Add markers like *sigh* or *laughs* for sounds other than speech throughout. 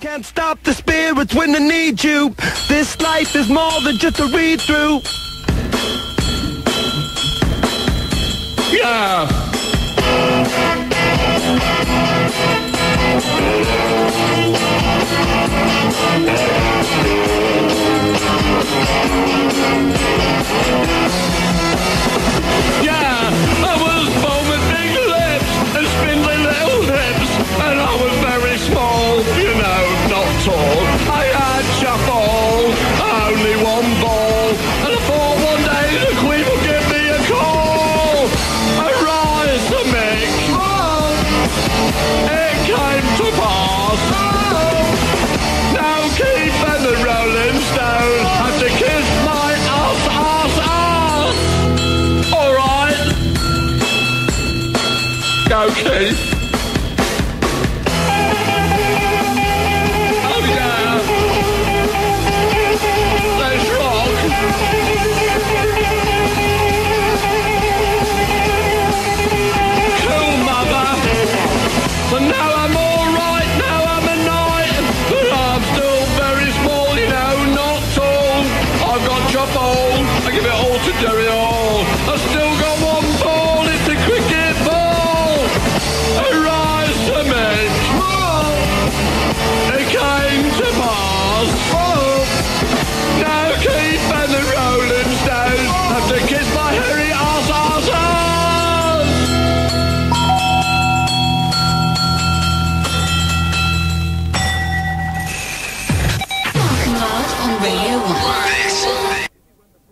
Can't stop the spirits when they need you. This life is more than just a read through. Yeah.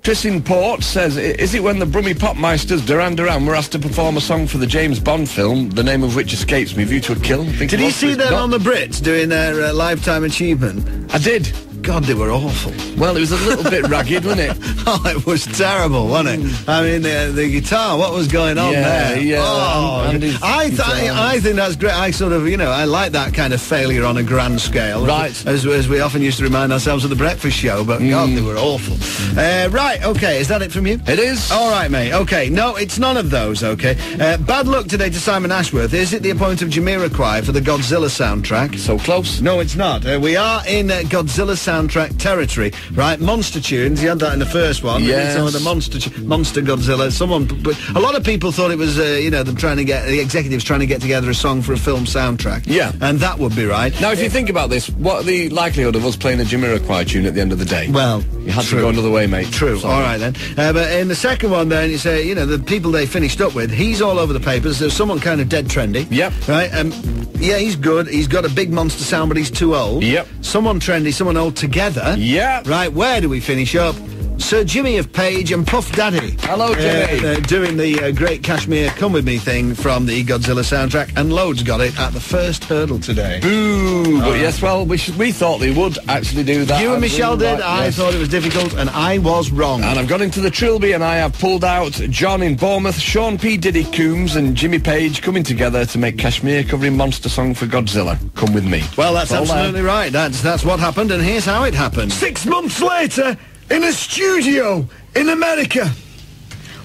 Tristan Port says, is it when the Brummy Popmeisters Duran Duran were asked to perform a song for the James Bond film, the name of which escapes me, View to a Kill? Did you see them not- on the Brits doing their uh, lifetime achievement? I did. God, they were awful. Well, it was a little bit ragged, wasn't it? *laughs* Oh, it was terrible, wasn't it? I mean, uh, the guitar, what was going on Yeah, there? yeah, Oh, and- and I, th- guitar. I think that's great. I sort of, you know, I like that kind of failure on a grand scale. Right. As, as we often used to remind ourselves of the breakfast show, but God, they were awful. Uh, right, okay, is that it from you? It is. All right, mate. Okay, no, it's none of those. Okay, uh, bad luck today to Simon Ashworth. Is it the appointment of Jamiroquai for the Godzilla soundtrack? So close. No, it's not. Uh, we are in uh, Godzilla soundtrack territory, right? Monster tunes. You had that in the first one. Yeah. Some of the monster, monster Godzilla. Someone, but a lot of people thought it was, uh, you know, them trying to get the executives trying to get together a song for a film soundtrack. Yeah. and that would be right. Now, if you think about this, what are the likelihood of us playing a Jamiroquai tune at the end of the day? Well, you had true. to go another way, mate. True. Sorry. All right then. Uh, but in the second one, then you say, you know, the people they finished up with, he's all over the papers. There's someone kind of dead trendy. Yep. Right. Um. Yeah, he's good. He's got a big monster sound, but he's too old. Yep. Someone trendy, someone old together. Yeah. Right. Where do we finish up? Sir Jimmy of Page and Puff Daddy. Hello, Jimmy. Uh, uh, doing the uh, great Kashmir Come With Me thing from the Godzilla soundtrack, and Loads got it at the first hurdle today. Boo! But yes, well, we, should, we thought they would actually do that. You and Michelle did. I yes. thought it was difficult, and I was wrong. And I've gone into the Trilby and I have pulled out John in Bournemouth, Sean P. Diddy Coombs and Jimmy Page coming together to make Kashmir covering Monster Song for Godzilla. Come with me. Well, that's absolutely right. That's that's what happened, and here's how it happened. Six months later, in a studio in America.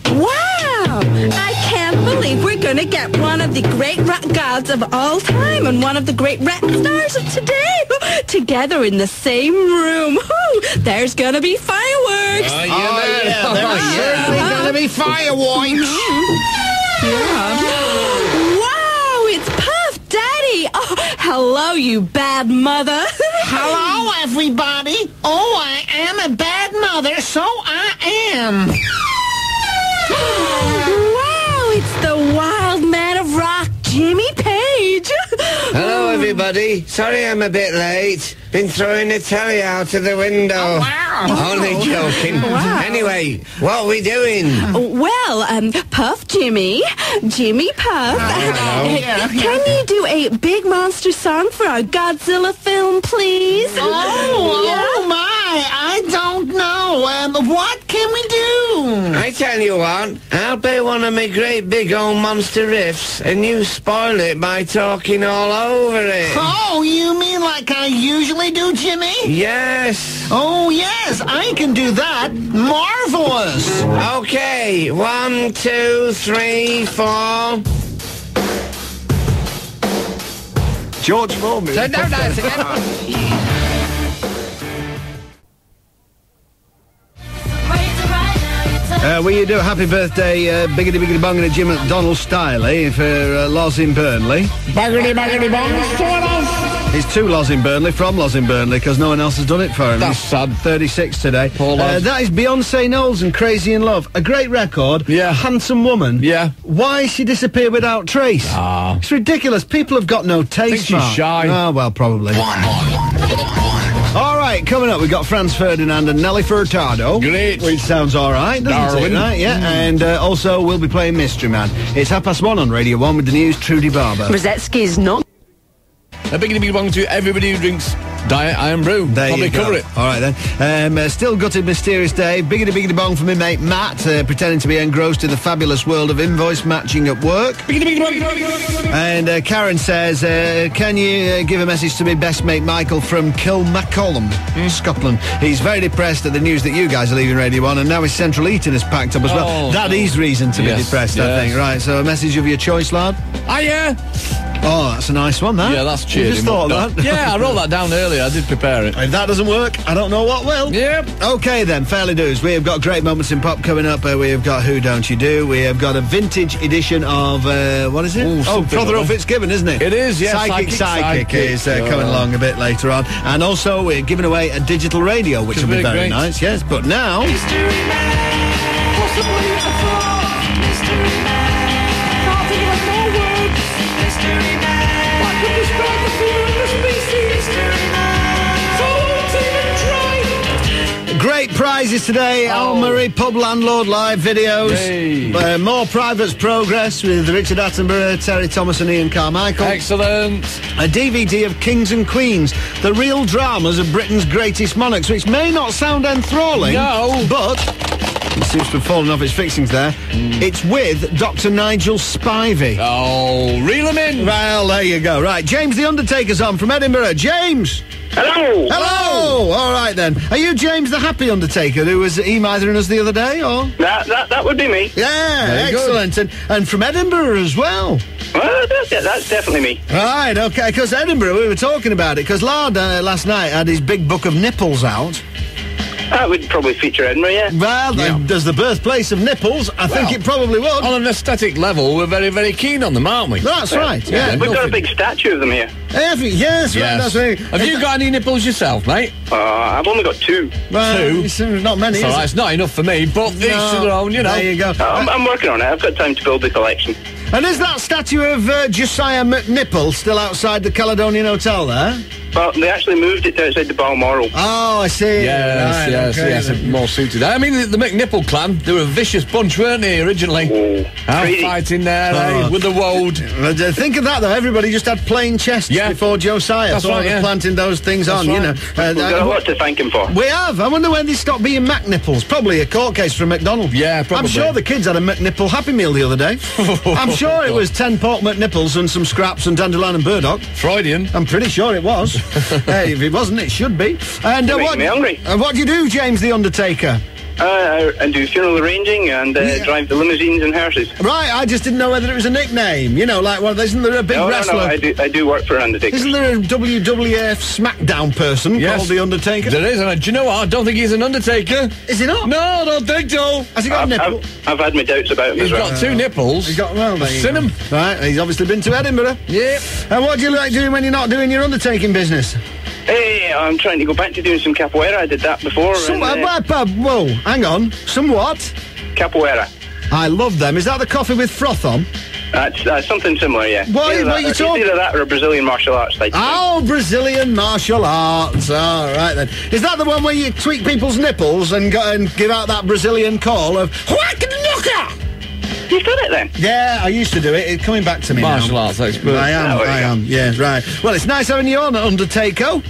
Wow! I can't believe we're gonna get one of the great rock gods of all time and one of the great rap stars of today together in the same room. Whew, There's gonna be fireworks. Oh, yeah, there are certainly going to be fireworks. wow! Hello, you bad mother. *laughs* Hello, everybody. Oh, I am a bad mother, so I am. *gasps* wow! It's the wild man of rock, Jimmy Page. Hello, everybody. Sorry I'm a bit late. Been throwing the telly out of the window. wow. Only joking. Wow. Anyway, what are we doing? Well, um, Puff Jimmy, Jimmy Puff, *laughs* Yeah, can you do a big monster song for our Godzilla film, please? Oh, oh my. I don't know. Um, what can we do? I tell you what, I'll play one of my great big old monster riffs, and you spoil it by talking all over it. Oh, you mean like I usually do, Jimmy? Yes. Oh, yes, I can do that. Marvelous. Okay, one, two, three, four. George Foreman. Turn down nice again. Uh, will you do a happy birthday, uh, biggity biggity bong and a Jim McDonald style, eh, for uh, Loz in Burnley? Buggity buggity bong, sort of. It's two Loz in Burnley from Loz in Burnley because no one else has done it for him. That's He's sad. 36 today. Poor Uh, Loz. that is Beyonce Knowles and Crazy in Love. A great record. Yeah. Handsome woman. Yeah. Why she disappeared without trace? Ah. It's ridiculous. People have got no taste. Think she's Mark. shy. Oh, well, probably. All right, coming up, we've got Franz Ferdinand and Nelly Furtado. Great. Which sounds all right, doesn't Darwin. it? Right, yeah. And uh, also, we'll be playing Mystery Man. It's half past one on Radio 1 with the news, Trudy Barber. Rosetsky's not A big big bong to everybody who drinks Diet Irn-Bru. There Probably you go. cover it. All right then. Um, uh, still gutted, mysterious day. Biggity biggity bong for me mate Matt, uh, pretending to be engrossed in the fabulous world of invoice matching at work. And uh, Karen says, uh, "Can you uh, give a message to me best mate Michael from Kilmacolm, Hmm? Scotland? He's very depressed at the news that you guys are leaving Radio One, and now his central eating is packed up as well. Oh. That is reason to be Yes, depressed, I think. Right. So a message of your choice, lad. Yeah. Oh, that's a nice one. That. Yeah, that's You just thought up, that. Yeah, I wrote that down earlier. I did prepare it. If that doesn't work, I don't know what will. Yep. Okay then, fairly do's. We have got great moments in pop coming up. Uh, we have got Who Don't You Do. We have got a vintage edition of uh, what is it? Ooh, oh, something Protheroe or other. Fitzgibbon, isn't it? It is, yeah, Psychic Psychic Psychic, Psychic. is uh, Yeah. coming along a bit later on, and also we're giving away a digital radio, which Which will is be very very great. nice. Yes, but now. Great prizes today. Al Murray Pub Landlord live videos. Uh, more Privates Progress with Richard Attenborough, Terry Thomas and Ian Carmichael. Excellent. A DVD of Kings and Queens, the real dramas of Britain's greatest monarchs, which may not sound enthralling. No. But it seems to have fallen off its fixings there. It's with Dr. Nigel Spivey. Oh, reel him in. Well, there you go. Right, James the Undertaker's on from Edinburgh. James! Hello. Hello! All right then. Are you James the Happy Undertaker who was e-mithering us the other day, or? That, that that would be me. Yeah, Very good. excellent. And, and from Edinburgh as well. Well, that's, that's definitely me. Right, okay, because Edinburgh, we were talking about it, because Lard uh, last night had his big book of nipples out. That would probably feature Edinburgh, yeah. Well, Yeah. uh, there's the birthplace of nipples. I think it probably would. On an aesthetic level, we're very, very keen on them, aren't we? That's right, yeah. We've got a big statue of them here. Every, yes, right, Yes. that's right. Have you got any nipples yourself, mate? Uh, I've only got two. Well, two? it's, uh, not many, It's all is right, it? it's not enough for me, but each to their own, you know. There you go. I'm, I'm working on it. I've got time to build the collection. And is that statue of uh, Josiah McNipple still outside the Caledonian Hotel there? But they actually moved it to outside the Balmoral. Oh, I see. Yes, Right, yes, okay, yes, then. more suited. I mean, the, the McNipple clan, they were a vicious bunch, weren't they, originally? Oh, Out crazy. fighting there, eh, Oh. with the woad. But, uh, think of that though. Everybody just had plain chests Yeah. before Josiah. That's thought right, yeah. planting those things That's on. You know. Uh, We've got uh, a lot to thank him for. we have. I wonder when they stopped being McNipples. Probably a court case from McDonald's. Yeah, probably. I'm sure the kids had a McNipple Happy Meal the other day. *laughs* I'm sure it was ten pork McNipples and some scraps and dandelion and burdock. Freudian. I'm pretty sure it was. *laughs* hey, if it wasn't, it should be. And uh, what? me hungry. uh, what do you do, James the Undertaker? Uh, I, I do funeral arranging and uh, Yeah. drive the limousines and hearses. Right, I just didn't know whether it was a nickname. You know, like well, isn't there a big No, no, wrestler? no, I do, I do work for Undertaker. Isn't there a WWF SmackDown person Yes. called the Undertaker? There is, and uh, do you know what? I don't think he's an undertaker. Is he not? No, I don't think so. Has he got a I've, nipple? I've, I've had my doubts about him He's as well. got two nipples. He's got well. There I've you seen go. him. Right, he's obviously been to Edinburgh. Yep. And what do you like doing when you're not doing your undertaking business? Hey, I'm trying to go back to doing some capoeira. I did that before. Some, and, uh, uh, whoa, hang on. Some what? capoeira. I love them. Is that the coffee with froth on? That's uh, something similar, yeah. What- Either what that, you it's talking- Either that or a Brazilian martial arts type. thing. Oh, Brazilian martial arts. All right then. Is that the one where you tweak people's nipples and go and give out that Brazilian call of Whack-a-nooka? You've done it then. Yeah, I used to do it. It's coming back to me Martial now. arts expert. I am. Oh, I am. Yeah, right. Well, it's nice having you on, Undertaker.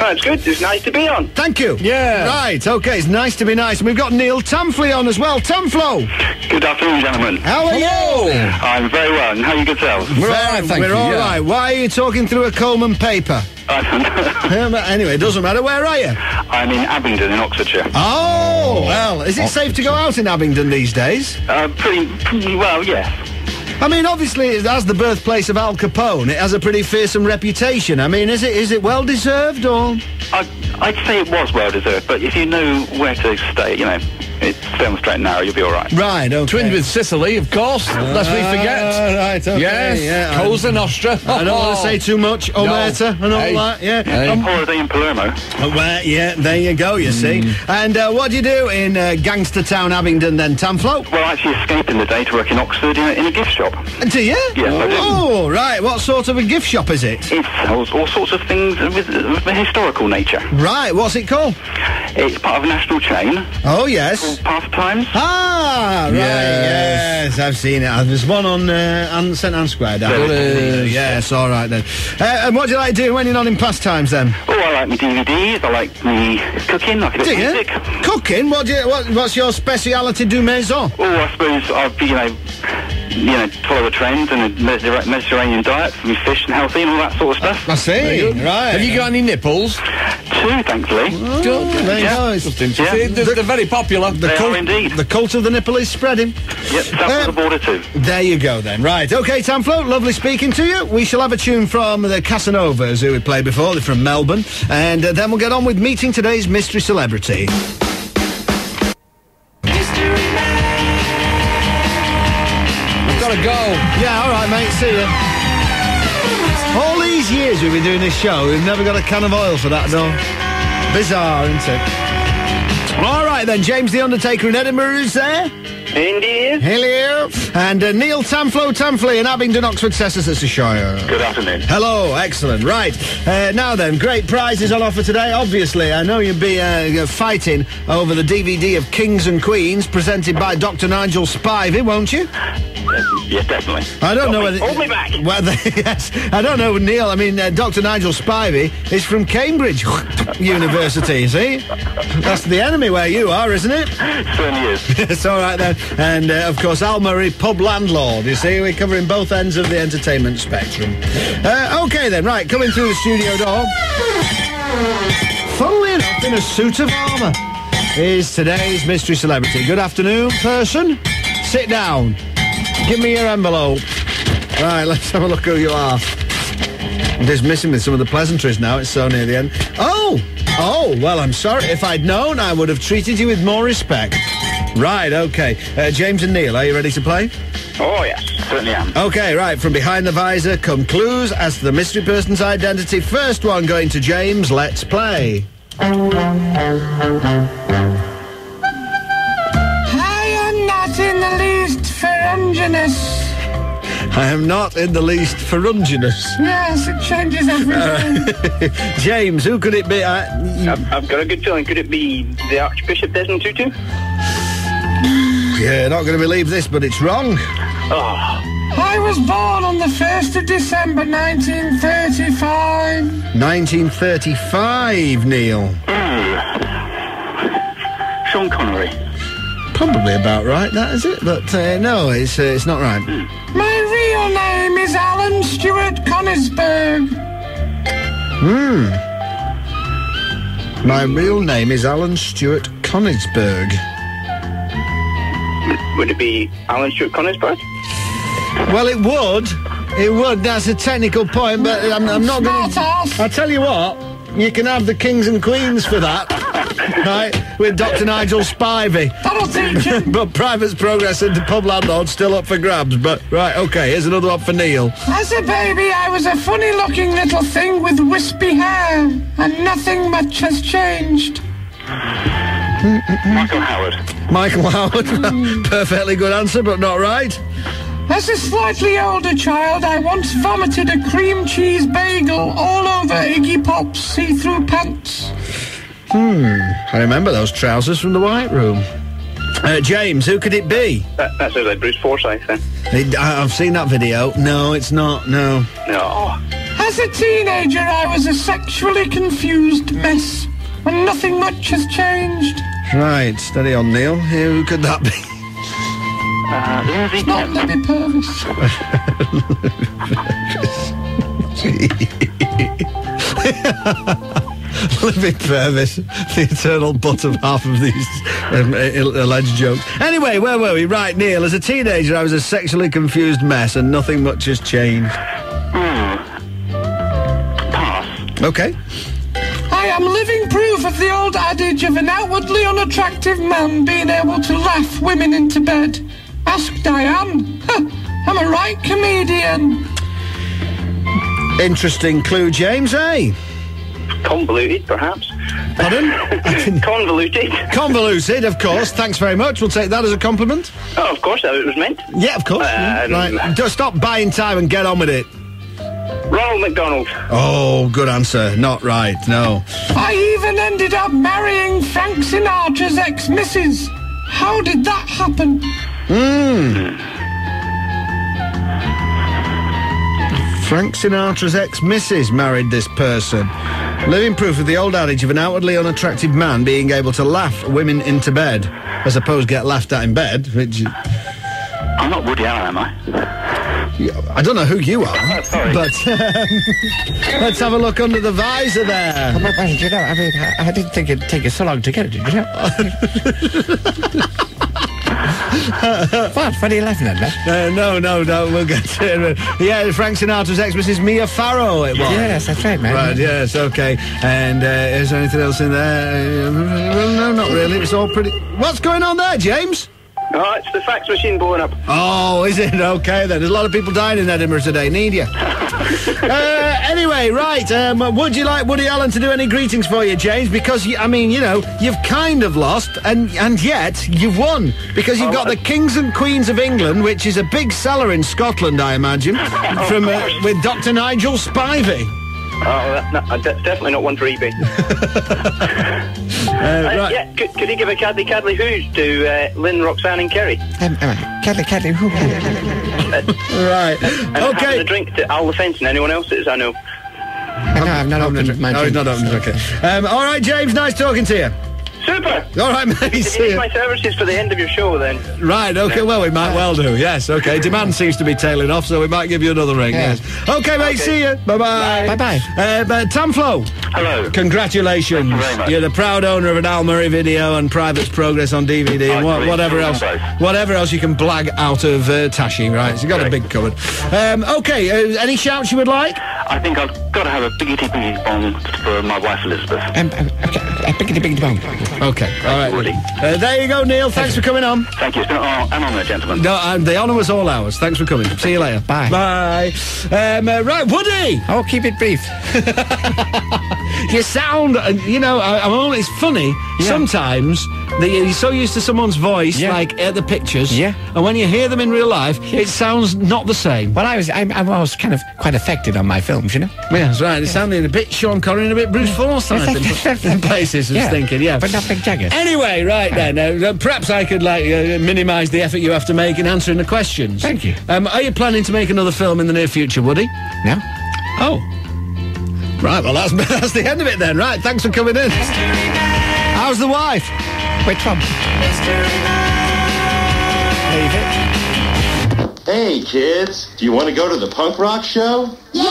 Oh, it's good. It's nice to be on. Thank you. Yeah. Right, okay, it's nice to be nice. And we've got Neil Tamfley on as well. Tamflo, Good afternoon, gentlemen. how are Hello. you? I'm very well, and how are you yourselves? We're all right, thank We're you. all yeah. right. Why are you talking through a Coleman paper? Um, *laughs* anyway, it doesn't matter. Where are you? I'm in Abingdon in Oxfordshire. Oh, well, is it safe to go out in Abingdon these days? Uh, pretty, pretty well, yes. I mean, obviously, it as the birthplace of Al Capone, it has a pretty fearsome reputation. I mean, is it is it well deserved or? I, I'd say it was well deserved, but if you know where to stay, you know, stay on the straight and narrow, you'll be all right. Right, okay. Twinned with Sicily, of course. lest we forget. Right, okay. Yes, yeah, I- Cosa Nostra. I don't want to say too much, Omerta and all Hey. that. Yeah. Hey. Um, Holiday in Palermo. Oh, well, yeah, there you go, you see. Mm. And uh, what do you do in uh, gangster town Abingdon then, Tamflo? Well, I actually escaped in the day to work in Oxford in a, in a gift shop. Do you? Yes, I do. Oh, right. What sort of a gift shop is it? It sells all sorts of things with, with a historical nature. Right, what's it called? It's part of a national chain Oh, yes. Called Pastimes. Ah, right, Yes. yes, I've seen it. Uh, There's one on uh, St Anne Square down There there. Yes, all right then. Uh, and what do you like to do when you're not in pastimes then? Oh, I like my DVDs, I like me cooking, I like a Do you? music. Cooking? What do you, what, what's your speciality du maison? Oh, I suppose I've, you know, you know, follow the trends and the Mediterranean diet, be fish and healthy and all that sort of stuff. I see. Right. Have you got any nipples? Two, thankfully. Oh, there you Yeah. go. It's- Just interested. Yeah. They're, they're very popular. The They cult, are indeed. The cult of the nipple is spreading. Yep, south Uh, of the border too. There you go then. Right. Okay, Tamflo, lovely speaking to you. We shall have a tune from the Casanovas, who we played before. They're from Melbourne. And uh, then we'll get on with meeting today's mystery celebrity. Yeah, all right, mate. See you. All these years we've been doing this show, we've never got a can of oil for that, though. Bizarre, isn't it? All right, then. James the Undertaker in Edinburgh is there. Indeed. Hello. And uh, Neil Tamflo Tamfley in Abingdon, Oxford, Worcestershire. Good afternoon. Hello, excellent. Right. Uh, now then, great prizes on offer today. Obviously, I know you'll be uh, fighting over the DVD of Kings and Queens presented by Dr. Nigel Spivey, won't you? Yes, definitely. I don't know Hold whether... me- Hold me back. Whether, *laughs* yes, I don't know, Neil. I mean, uh, Dr. Nigel Spivey is from Cambridge *laughs* University, see? That's the enemy where you are, isn't it? Certainly is. *laughs* it's all right then. And, uh, of course, Al Murray, pub landlord. You see, we're covering both ends of the entertainment spectrum. Uh, okay then, right, coming through the studio door. Funnily enough, in a suit of armour, is today's mystery celebrity. Good afternoon, person. Sit down. Give me your envelope. Right, let's have a look who you are. I'm dismissing with some of the pleasantries now. It's so near the end. Oh! Oh, well, I'm sorry. If I'd known, I would have treated you with more respect. Right, okay. Uh, James and Neil, are you ready to play? Oh, yeah. Certainly am. Okay, right. From behind the visor come clues as to the mystery person's identity. First one going to James. Let's play. Ferruginous. I am not in the least ferruginous. Yes, it changes everything. *laughs* James, who could it be? Uh, I've, I've got a good feeling. Could it be the Archbishop Desmond Tutu? yeah, not going to believe this, but it's wrong. Oh, I was born on the 1st of December 1935. 1935, Neil. Sean Connery. Probably about right, that is it. But uh, no, it's uh, it's not right. My real name is Alan Stewart Conisberg. Hmm. My real name is Alan Stewart Konigsberg. would it be Alan Stewart Conisberg? Well, it would. It would. That's a technical point, but I'm, I'm not going to. I'll tell you what. You can have the kings and queens for that, *laughs* right? With Dr. Nigel Spivey. That'll teach him. But private's progress into pub landlord still up for grabs. But right, okay. Here's another one for Neil. As a baby, I was a funny-looking little thing with wispy hair, and nothing much has changed. Michael Howard. Michael Howard. *laughs* Hmm. Perfectly good answer, but not right. As a slightly older child, I once vomited a cream cheese bagel all over Iggy Pop's see-through pants. I remember those trousers from the White Room. Uh, James, who could it be? That, that sounds like Bruce Forsyth then. It, I, I've seen that video. No, it's not. No. No. As a teenager, I was a sexually confused mess, and nothing much has changed. Right, steady on, Neil. Who could that be? Uh, Lindsay Not Kemp. Libby Purves. *laughs* *laughs* *laughs* Living Purves, the eternal butt of half of these um, alleged jokes. Anyway, where were we? Right, Neil, as a teenager, I was a sexually confused mess and nothing much has changed. Pass. Okay. I am living proof of the old adage of an outwardly unattractive man being able to laugh women into bed. Ask Diane. I'm a right comedian. Interesting clue, James, eh? Convoluted, perhaps. Pardon? *laughs* Convoluted. Convoluted, of course. Thanks very much. We'll take that as a compliment. Oh, of course, that was meant. Yeah, of course. Um, right. Just stop buying time and get on with it. Ronald McDonald. Oh, good answer. Not right, no. I even ended up marrying Frank Sinatra's ex-missus. How did that happen? Hmm. Frank Sinatra's ex-missus married this person. Living proof of the old adage of an outwardly unattractive man being able to laugh women into bed, as opposed to get laughed at in bed, which... I'm not Woody Allen, am I? I don't know who you are, Oh, sorry. but um, *laughs* let's have a look under the visor there. Well, well, you know, I mean, I, I didn't think it'd take you so long to get it, did you? *laughs* what? What are you laughing at? Uh, no, no, no, we'll get to it. *laughs* Yeah, Frank Sinatra's ex-missus Mia Farrow it was. Yes, that's right, man. Right, yes, okay. And uh, is there anything else in there? Uh, well, no, not really. It's all pretty... What's going on there, James? Oh, it's the fax machine blowing up. Oh, is it? Okay, then. There's a lot of people dying in Edinburgh today. Need you. *laughs* uh, anyway, right. Um, would you like Woody Allen to do any greetings for you, James? Because, I mean, you know, you've kind of lost, and, and yet you've won. Because you've got the Kings and Queens of England, which is a big seller in Scotland, I imagine, *laughs* from uh, with Dr. Nigel Spivey. Oh, that, no, uh, de- definitely not one for eBay. *laughs* Uh, Uh, right. Yeah, could, could he give a Cadley Cadley Who's to uh, Lynn, Roxanne and Kerry? Um, uh, Cadley, Cadley, who? *laughs* Right. And having Okay. a drink to Al the Fence and anyone else that is, I know. no, I've not opened my No, he's drink. not open. Okay. Um, all right, James. Nice talking to you. Super! All right, mate. If you See need you. my services for the end of your show, then Right, okay, well, we might well do, yes, okay. Demand seems to be tailing off, so we might give you another ring, Yeah. yes. Okay, mate, see you. Bye-bye. Bye-bye. Uh, but Tamflo, hello. congratulations. Thank you very much. You're the proud owner of an Al Murray video and Private's Progress on DVD and I what, believe whatever else both. whatever else you can blag out of uh, Tashi, right? So you've got a big cupboard. Um, okay, uh, any shouts you would like? I think I've got to have a biggity biggity bomb for my wife Elizabeth. Um, um, okay, uh, biggity, biggity, bong. Okay, all right. Woody. Uh, there you go, Neil. Thanks for coming on. Thank you. It's been an honour, gentlemen. No, um, the honour was all ours. Thanks for coming. See you later. Bye. Bye. Um, uh, right, Woody. I'll keep it brief. *laughs* You sound, uh, you know, I, I'm only, it's funny Yeah. sometimes that you're so used to someone's voice, Yeah. like at the pictures, Yeah. and when you hear them in real life, it sounds not the same. Well, I was, I'm, I'm always kind of quite affected on my films, you know? Yeah, that's right. It's sounded a bit Sean Connery and a bit Bruce Forsyth in, *laughs* in places. I was Yeah, thinking, yeah. But not Mick Jagger. Anyway, right then, uh, uh, perhaps I could like uh, minimise the effort you have to make in answering the questions. Thank you. Um, are you planning to make another film in the near future, Woody? No? Oh. Right, well, that's, *laughs* that's the end of it then. Right, thanks for coming in. How's the wife? Which one? Leave it. Hey, kids, do you want to go to the punk rock show? Yeah,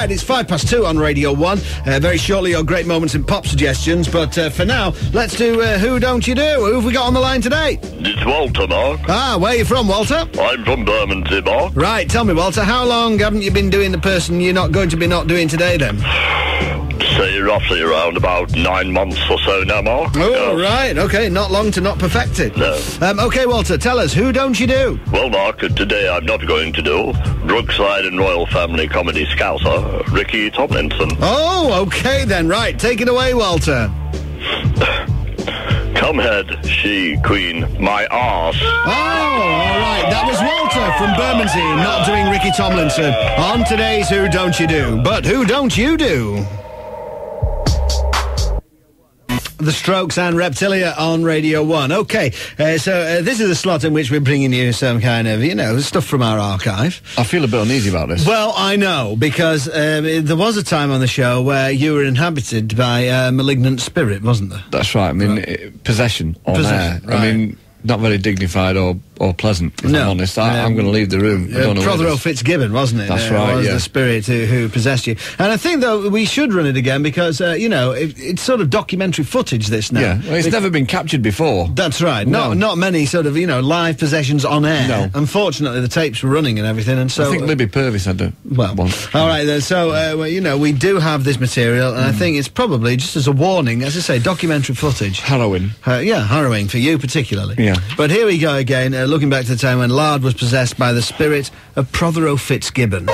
right. it's five past two on Radio 1. Uh, very shortly, your great moments in pop suggestions. But uh, for now, let's do uh, Who Don't You Do? Who have we got on the line today? It's Walter, Mark. Ah, where are you from, Walter? I'm from Bermondsey, Mark. Right, tell me, Walter, how long haven't you been doing the person you're not going to be not doing today then? Say roughly around about nine months or so now, Mark. Oh, right, okay, not long to not perfect it. No. Um, okay, Walter, tell us, who don't you do? Well, Mark, today I'm not going to do Brookside and Royal Family Comedy Scouser, Ricky Tomlinson. Oh, okay then, right, take it away, Walter. *sighs* Come head, she, queen, my arse. Oh, all right. That was Walter from Bermondsey, not doing Ricky Tomlinson. On today's Who Don't You Do? But who don't you do? The Strokes and Reptilia on Radio 1. Okay, uh, so uh, this is the slot in which we're bringing you some kind of, you know, stuff from our archive. I feel a bit uneasy about this. Well, I know, because um, there was a time on the show where you were inhabited by a malignant spirit, wasn't there? That's right. I mean, eh, possession on Possession, air. I mean, not very dignified or, or pleasant, if No. I'm honest. I, Um, I'm going to leave the room. I Uh, don't know Protheroe. Fitzgibbon, wasn't it? That's Uh, right, Was yeah. the spirit who, who possessed you, and I think though we should run it again because uh, you know it, it's sort of documentary footage. This now, Yeah, well, it's never been captured before. That's right. No. Not not many sort of you know live possessions on air. No. Unfortunately, the tapes were running and everything, and so I think uh, Libby Purves had a well, one. all right then. So uh, well, you know we do have this material, and I Hmm. think it's probably just as a warning, as I say, documentary footage. Harrowing. Uh, yeah, harrowing for you particularly. Yeah. But here we go again, looking back to the time when Lard was possessed by the spirit of Protheroe Fitzgibbon.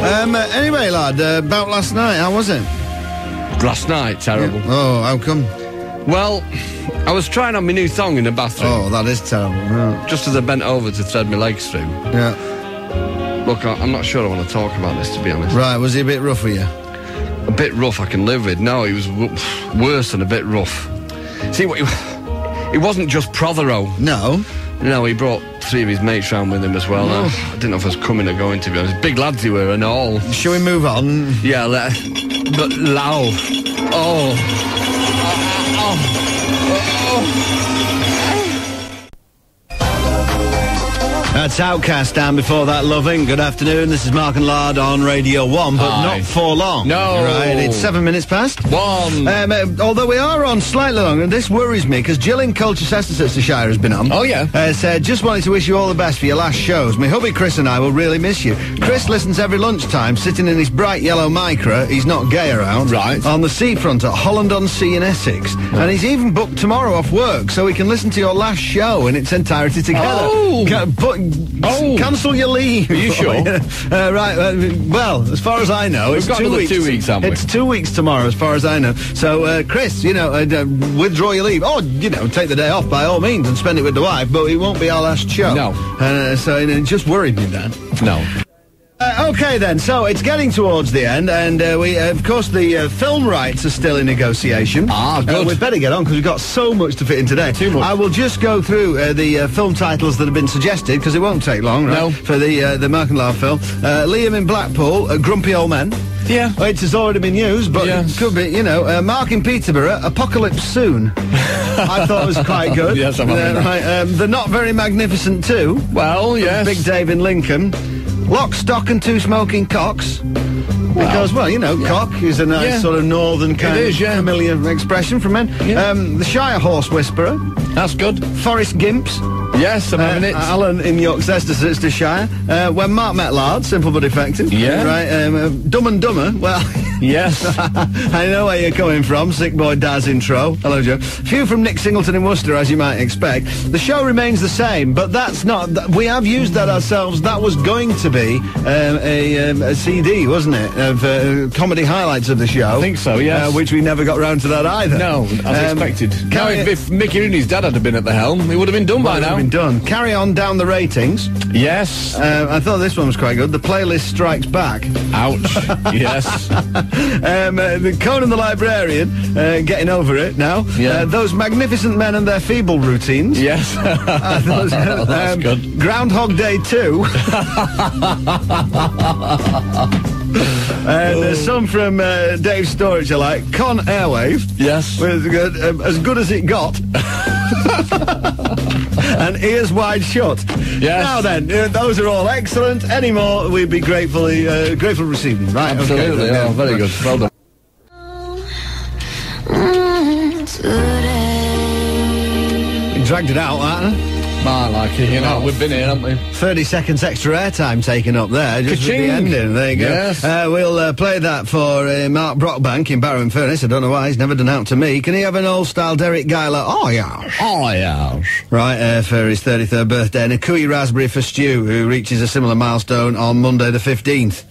Um, uh, anyway, lad, uh, about last night, how was it? Last night, terrible. Oh, how come? Well, I was trying on my new thong in the bathroom. Oh, that is terrible. Yeah. Just as I bent over to thread my legs through. yeah. Look, I- I'm not sure I want to talk about this, to be honest. Right, was he a bit rough for you? A bit rough I can live with. No, he was w- worse than a bit rough. See, what he, it wasn't just Protheroe. No. No, he brought three of his mates round with him as well. Oh. I didn't know if I was coming or going, to be honest. Big lads they were and all. Shall we move on? Yeah, let, but loud. Oh. oh, oh, oh. That's OutKast down before that loving. Good afternoon. This is Mark and Lard on Radio 1, but Aye. not for long. No. Right, it's seven minutes past. One. Um, uh, although we are on slightly longer, and this worries me because Jill in Colchester-Shire has been on. Oh, yeah. Uh, said, just wanted to wish you all the best for your last shows. My hubby Chris and I will really miss you. Chris listens every lunchtime, sitting in his bright yellow micro. He's not gay around. Right. On the seafront at Holland on Sea in Essex. And he's even booked tomorrow off work so he can listen to your last show in its entirety together. Oh. Ca- but, Oh. Cancel your leave. Are you sure? *laughs* uh, right. Uh, well, as far as I know, We've it's got two another weeks. two weeks, haven't we? It's two weeks tomorrow, as far as I know. So, uh, Chris, you know, uh, uh, withdraw your leave. Or, you know, take the day off by all means and spend it with the wife, but it won't be our last show. No. Uh, so it just worried me, Dan. No. Uh, okay then, so it's getting towards the end, and uh, we, uh, of course, the uh, film rights are still in negotiation. Ah, good. Uh, we better get on because we've got so much to fit in today. Too much. I will just go through uh, the uh, film titles that have been suggested because it won't take long, right? No. For the uh, the Mark and Lard film, uh, Liam in Blackpool, uh, Grumpy Old Men. Yeah. It has already been used, but Yes. it could be, you know, uh, Mark in Peterborough, Apocalypse Soon. *laughs* I thought it was quite good. Yes, I'm Uh, right, um, the Not Very Magnificent Two. Well, yes. Big Dave in Lincoln. Lock, Stock and Two Smoking Cocks. Because, well, you know, cock is a nice Yeah. sort of northern kind is, of yeah. familiar expression from men. Yeah. Um, the Shire Horse Whisperer. That's good. Forest Gimps. Yes, I'm having Uh, it. Alan in York Leicestershire. Uh, when Mark met Lard, simple but effective. Yeah. Right. Um, uh, Dumb and Dumber. Well, *laughs* yes. I know where you're coming from. Sick boy Daz intro. Hello, Joe. Few from Nick Singleton in Worcester, as you might expect. The show remains the same, but that's not. Th- we have used that ourselves. That was going to be um, a, um, a CD, wasn't it, of uh, comedy highlights of the show? I think so, yes. Uh, which we never got round to that either. No, as Um, expected. Now, if, if Mickey Rooney's dad had been at the helm, it would have been done by Might now. Done. Carry on down the ratings. Yes. Uh, I thought this one was quite good. The playlist strikes back. Ouch. *laughs* yes. um, uh, the Conan the Librarian, uh, getting over it now. Yeah. Uh, those magnificent men and their feeble routines. Yes. *laughs* Uh, those, *laughs* That's um, good. Groundhog Day 2. and there's some from uh, Dave Storage I like. Con Airwave. Yes. Was good, um, as good as it got. And ears wide shut. Yes. Now then, uh, those are all excellent. Any more, we'd be gratefully uh, grateful to receive them. Right? okay, Absolutely. then, oh, very good. Well done. You dragged it out, that. Huh? I like it, you know. We've been here, haven't we? 30 seconds extra airtime taken up there, just with the ending. There you go. Yes. Uh, we'll uh, play that for uh, Mark Brockbank in Barrow and Furness. I don't know why, he's never done out to me. Can he have an old-style Derek Geiler? Oh, yeah. Oh, yeah. Right, uh, for his 33rd birthday. And a Cooey Raspberry for Stu, who reaches a similar milestone on Monday the 15th.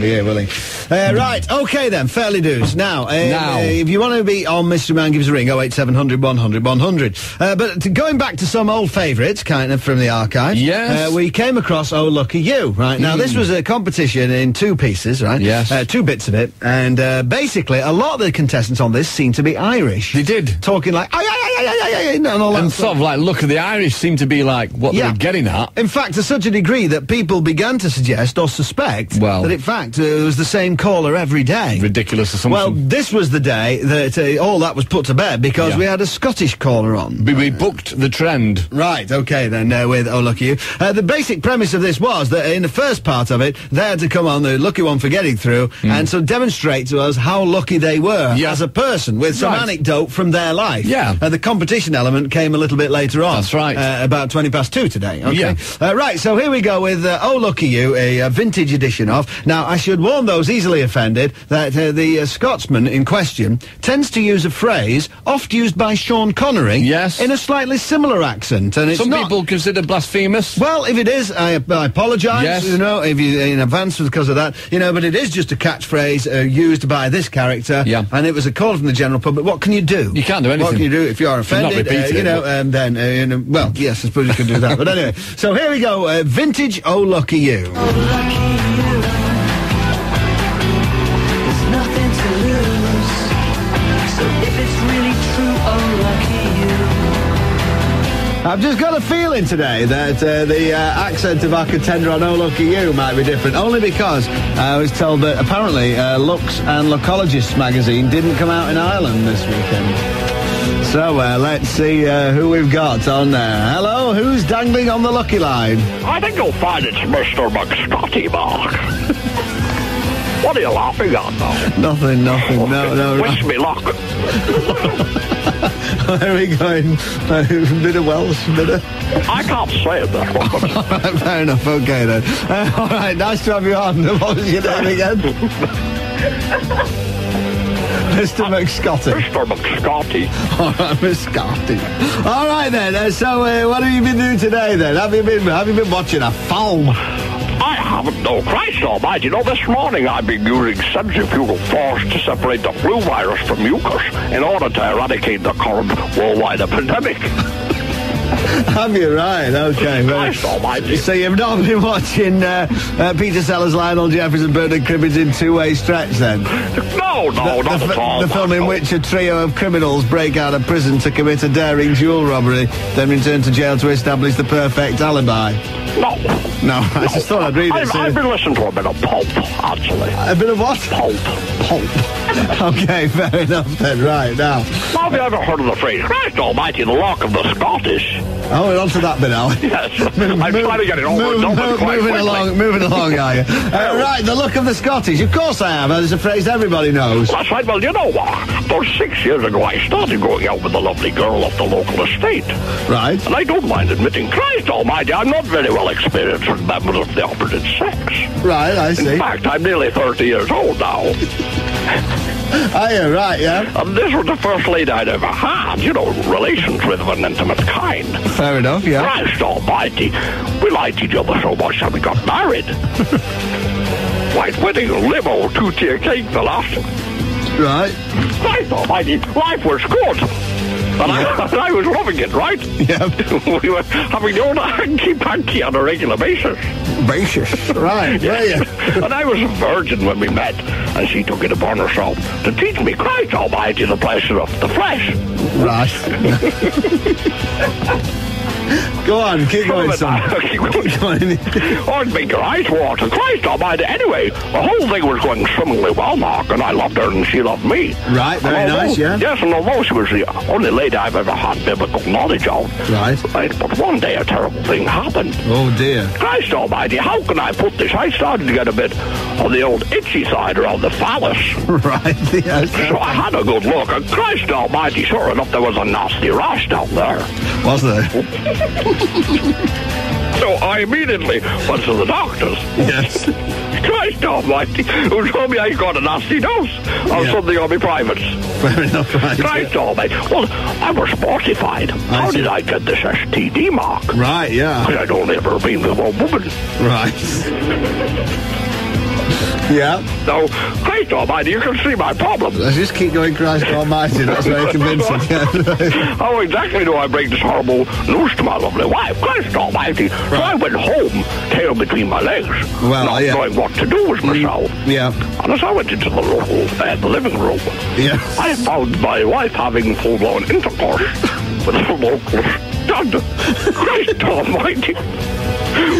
Yeah, will he? Uh, right, okay then, fairly do's. Now, uh, Now. uh, if you want to be on Mystery Man, give us a ring, 08700 100 100. Uh, but to- going back to some old favourites, kind of, from the archive. Yes. Uh, we came across Oh Lucky You, right? Now, this was a competition in two pieces, right? Yes. Uh, two bits of it. And uh, basically, a lot of the contestants on this seemed to be Irish. They did. Talking like, ay, ay, ay, ay, ay, and all that And sort of like, look, at the Irish seemed to be like what they were getting at. In fact, to such a degree that people began to suggest or suspect Well- that, in fact, uh, it was the same caller every day. Ridiculous assumption. Well, this was the day that uh, all that was put to bed because Yeah. we had a Scottish caller on. we, we booked the trend. Right, okay then, uh, with Oh Lucky You. Uh, the basic premise of this was that in the first part of it, they had to come on the lucky one for getting through and so demonstrate to us how lucky they were. Yeah. as a person with some Right. anecdote from their life. Yeah. Uh, the competition element came a little bit later on. That's right. Uh, about 20 past two today. Okay. Yeah. Uh, right, so here we go with uh, Oh Lucky You, a, uh vintage edition of. Now, I should warn those easily offended that uh, the uh, Scotsman in question tends to use a phrase oft used by Sean Connery Yes. in a slightly similar accent. And it's Some not, people consider blasphemous. well, if it is, I, I apologise. Yes. You know, if you in advance because of that. You know, but it is just a catchphrase uh, used by this character. Yeah. And it was a call from the general public. What can you do? You can't do anything. What can you do if you are not offended? repeat uh, you know, but- and then uh, you know, well, yes, I suppose you can do that. but anyway, *laughs* so here we go. Uh, vintage. Oh, lucky you. There's I've just got a feeling today that uh, the uh, accent of our contender on Oh Lucky You might be different, only because I was told that apparently uh, Lux and Locologists magazine didn't come out in Ireland this weekend. So uh, let's see uh, who we've got on there. Hello, who's dangling on the lucky line? I think you'll find it's Mr. McScotty, Mark. *laughs* what are you laughing at now? Nothing, nothing, no, no, no. Wish me luck. *laughs* *laughs* Where are we going? *laughs* A bit of Welsh, bit of... I can't say it that one. Right, fair enough, okay then. Uh, *laughs* all right, nice to have you on. What was your name again? Mr. McScotty. Mr. McScotty. All right, Miss Scotty. All right then. Uh, so, uh, what have you been doing today then? Have you been Have you been watching a film? I haven't, no Christ almighty. You know, this morning I've been using centrifugal force to separate the flu virus from mucus in order to eradicate the current worldwide epidemic. Have you right? Okay. well. So you've not been *laughs* watching uh, uh, Peter Sellers, Lionel Jeffries, and Bernard Cribbins in two-way stretch then? No, no, the, not the, at all. the film in which a trio of criminals break out of prison to commit a daring jewel robbery, then return to jail to establish the perfect alibi. No. No, I just thought I'd read it. I've, I've been listening to a bit of pulp, actually. A bit of what? Pulp. Pulp. *laughs* okay, fair enough then. Right, now. Now, have you ever heard of the phrase, Christ almighty, the lock of the Scottish? Oh, we're on to that bit now. *laughs* Yes. *laughs* I'm trying to get it over Move, and done move, moving quickly. along, moving along, are you? Uh, right, the look of the Scottish. Of course I have. It's a phrase everybody knows. That's right. Well, you know what? About six years ago, I started going out with a lovely girl off the local estate. Right. And I don't mind admitting, Christ almighty, I'm not very well experienced with members of the opposite sex. Right, I see. In fact, I'm nearly 30 years old now. Are you? Right, yeah. And this was the first lady I'd ever had, you know, relations with of an intimate kind. Fair enough, yeah. Christ almighty, we liked each other so much that we got married. White wedding, limo, two-tier cake, the last. Right. Christ almighty, life was good. And, I, *laughs* and I was loving it, right? Yeah. *laughs* we were having the old hanky-panky on a regular basis. Basis. *laughs* Right, yeah, yeah. and I was a virgin when we met, and she took it upon herself to teach me Christ almighty the pleasure of the flesh. Right. Go on, keep going, son. Keep going. *laughs* oh, it'd be great, Walter. Christ almighty. Anyway, the whole thing was going swimmingly well, Mark, and I loved her and she loved me. Right, very although- nice, yeah. Yes, and although she was the only lady I've ever had biblical knowledge of. Right. But one day a terrible thing happened. Oh dear. Christ almighty, how can I put this? I started to get a bit on the old itchy side around the phallus. *laughs* right, yes. So I had a good look, and Christ almighty, sure enough, there was a nasty rash down there. Was there? *laughs* *laughs* So I immediately went to the doctors. Yes. Christ almighty, who told me I got a nasty dose of Yeah. something on my privates. Fair enough, right. Christ almighty. Well, I was mortified. How see. did I get this STD mark? Right, yeah. Because I'd only ever been with one woman. Right. *laughs* *laughs* yeah. So, Christ almighty, you can see my problem. Let's just keep going, Christ *laughs* Almighty. That's very convincing. *laughs* How exactly do I break this horrible news to my lovely wife? Christ almighty. So I went home, tail between my legs, Well, not yeah. knowing what to do with myself. yeah. And as I went into the local uh, the living room, Yeah. I found my wife having full-blown intercourse with a local Christ almighty.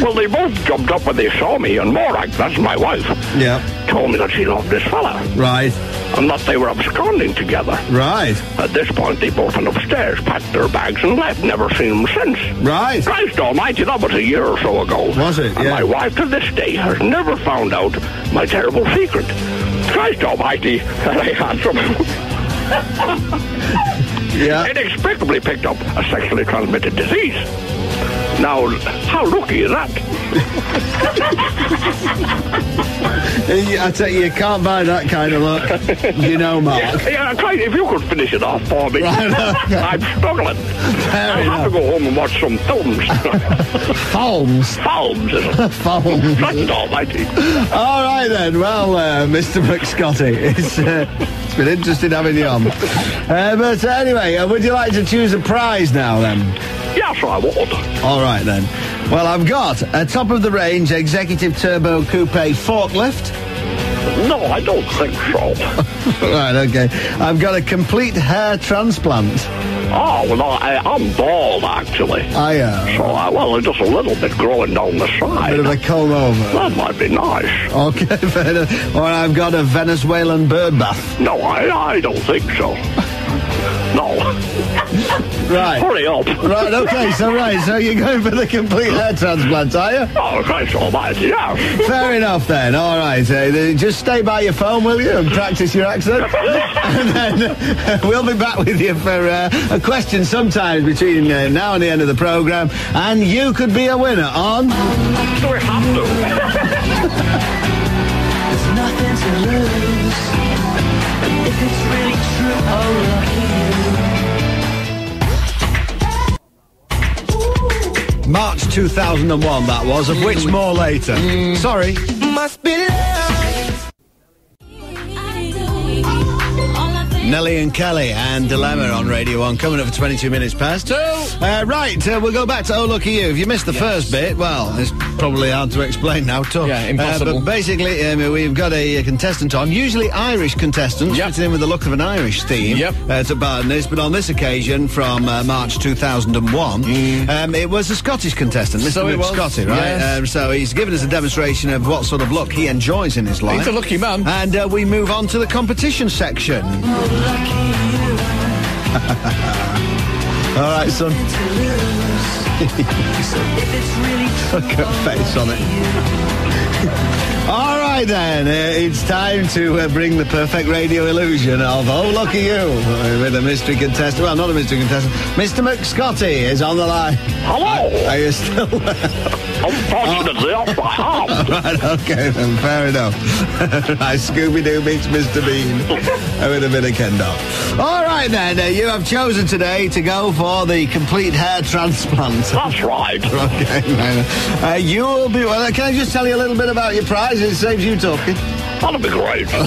Well, they both jumped up when they saw me, and Morag, that's my wife, Yeah. told me that she loved this fella, Right. and that they were absconding together. Right. At this point, they both went upstairs, packed their bags, and left. Never seen them since. Right. Christ almighty, that was a year or so ago. Was it? And Yeah. my wife to this day has never found out my terrible secret. Christ almighty, that *laughs* I had some *laughs* Yeah. inexplicably picked up a sexually transmitted disease. Now, how lucky is that? I tell you, you can't buy that kind of luck. You know, Mark. Yeah, yeah, if you could finish it off for me. Right, okay. I'm struggling. Fair I'll have to go home and watch some films. *laughs* Films. films? *laughs* Films. Almighty. All right then. Well, uh, Mr. McScotty, *laughs* it's, uh, it's been interesting having you on. Uh, but anyway, uh, would you like to choose a prize now then? Yes, I would. All right then. Well, I've got a top of the range executive turbo coupe forklift. No, I don't think so. *laughs* right, okay. I've got a complete hair transplant. Oh, well, I, I'm bald, actually. I am. So, uh, well, just a little bit growing down the side. A bit of a comb over. That might be nice. Okay, *laughs* fair enough. Or I've got a Venezuelan bird bath. No, I, I don't think so. No. *laughs* Right. Hurry up. Right, okay, so right, so you're going for the complete hair transplant, are you? Oh, Christ almighty, yes. Fair enough then. All right, uh, just stay by your phone, will you, and practice your accent, *laughs* and then uh, *laughs* we'll be back with you for uh, a question sometime between uh, now and the end of the program, and you could be a winner on. Do we have to? *laughs* March 2001, that was, of which more later. Sorry. Must be love. Nelly and Kelly and Dilemma on Radio 1 coming up for 22 minutes past. Uh, right, uh, we'll go back to Oh Lucky You. If you missed the first bit, well, it's probably hard to explain now, tough. Yeah, impossible. Uh, but basically, um, we've got a, a contestant on, usually Irish contestants, Yep. fitting in with the look of an Irish theme Yep. uh, to this, but on this occasion from uh, March 2001, um, it was a Scottish contestant, Mr. Mm. So was, Scotty, right? yes. Um, so he's given us a demonstration of what sort of look he enjoys in his life. He's a lucky man. And uh, we move on to the competition section. *laughs* All right, son. *laughs* Look at face on it. *laughs* All right, then. Uh, it's time to uh, bring the perfect radio illusion of Oh, Look at You uh, with a mystery contestant. Well, not a mystery contestant. Mr. McScotty is on the line. Hello. Are you still there? Unfortunately, off I am. Right, okay, then, fair enough. *laughs* right, Scooby Doo meets Mr. Bean *laughs* with a bit of Kendall. All right, then, uh, you have chosen today to go for the complete hair transplant. That's right. *laughs* Okay, man. Uh, you will be. Well, can I just tell you a little bit about your prize? It saves you talking. That'll be great. *laughs*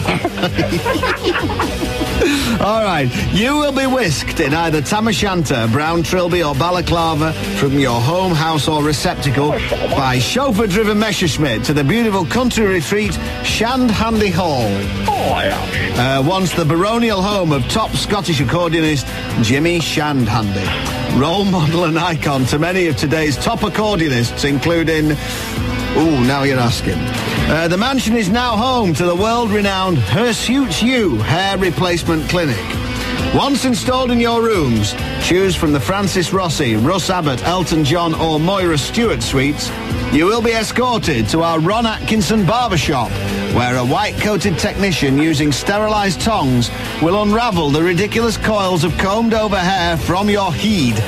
All right. You will be whisked in either tam o'shanter, brown trilby, or balaclava from your home, house, or receptacle by chauffeur-driven Messerschmitt to the beautiful country retreat Shand Handy Hall. Oh, yeah. Uh, once the baronial home of top Scottish accordionist Jimmy Shandhandy. role model and icon to many of today's top accordionists, including. Ooh, now you're asking. Uh, the mansion is now home to the world-renowned Hirsutes You Hair Replacement Clinic. Once installed in your rooms, choose from the Francis Rossi, Russ Abbott, Elton John or Moira Stewart suites. You will be escorted to our Ron Atkinson barbershop, where a white-coated technician using sterilised tongs will unravel the ridiculous coils of combed-over hair from your head.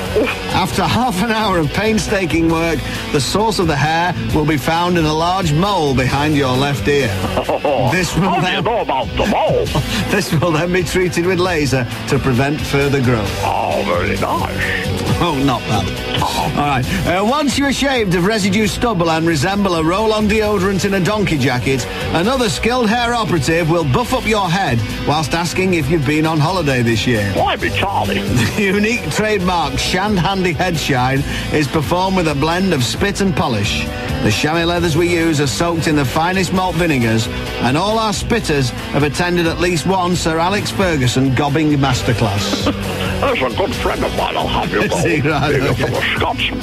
After half an hour of painstaking work, the source of the hair will be found in a large mole behind your left ear. *laughs* This will How do then- you know about the mole? *laughs* This will then be treated with laser to prevent further growth. Oh, very nice. *laughs* Oh, not bad. All right. Uh, once you are shaved of residue stubble and resemble a roll-on deodorant in a donkey jacket, another skilled hair operative will buff up your head whilst asking if you've been on holiday this year. Why be Charlie? *laughs* The unique trademark Shand Handy Head Shine is performed with a blend of spit and polish. The chamois leathers we use are soaked in the finest malt vinegars, and all our spitters have attended at least one Sir Alex Ferguson gobbing masterclass. *laughs* That's a good friend of mine, I'll have you know. Is he right? *laughs* Okay. Scotsman.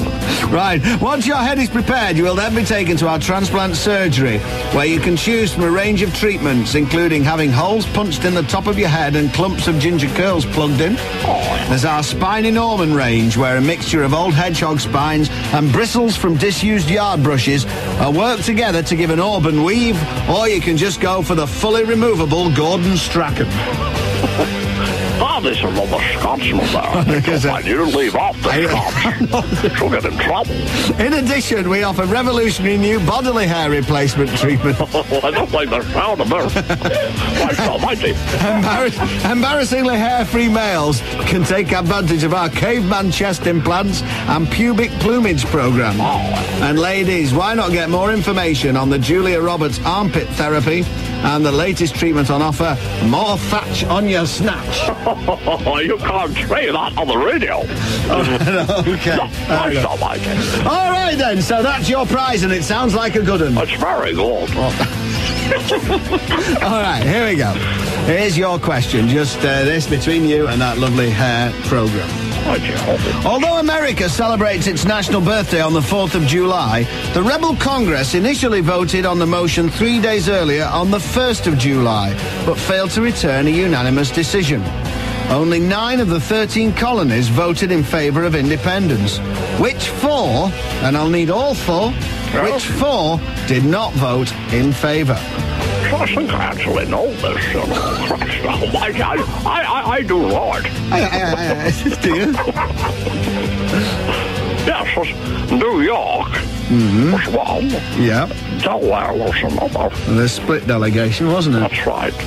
Right. Once your head is prepared, you will then be taken to our transplant surgery, where you can choose from a range of treatments, including having holes punched in the top of your head and clumps of ginger curls plugged in. There's our Spiny Norman range, where a mixture of old hedgehog spines and bristles from disused yard brushes are worked together to give an auburn weave, or you can just go for the fully removable Gordon Strachan. This is another Scotsman *laughs* there. Why you leave off the Scots? You'll *laughs* get in trouble. In addition, we offer revolutionary new bodily hair replacement treatment. *laughs* I don't like the sound of this. Christ almighty. Embarrass- embarrassingly hair-free males can take advantage of our caveman chest implants and pubic plumage program. Oh. And ladies, why not get more information on the Julia Roberts armpit therapy and the latest treatment on offer, more thatch on your snatch. *laughs* you can't say that on the radio. *laughs* okay. Christ almighty. All right then, so that's your prize and it sounds like a good one. It's very good. *laughs* All right, here we go. Here's your question, just uh, this between you and that lovely hair program. Although America celebrates its national birthday on the 4th of July, the Rebel Congress initially voted on the motion three days earlier on the 1st of July, but failed to return a unanimous decision. Only nine of the 13 colonies voted in favour of independence. Which four, and I'll need all four, which four did not vote in favour? I think I actually know this. You know. Christ almighty. I, I, I, I do know it. do you? Yes, it's New York Mm-hmm. was one. Yeah. Delaware was another. The split delegation, wasn't it? That's right. *laughs*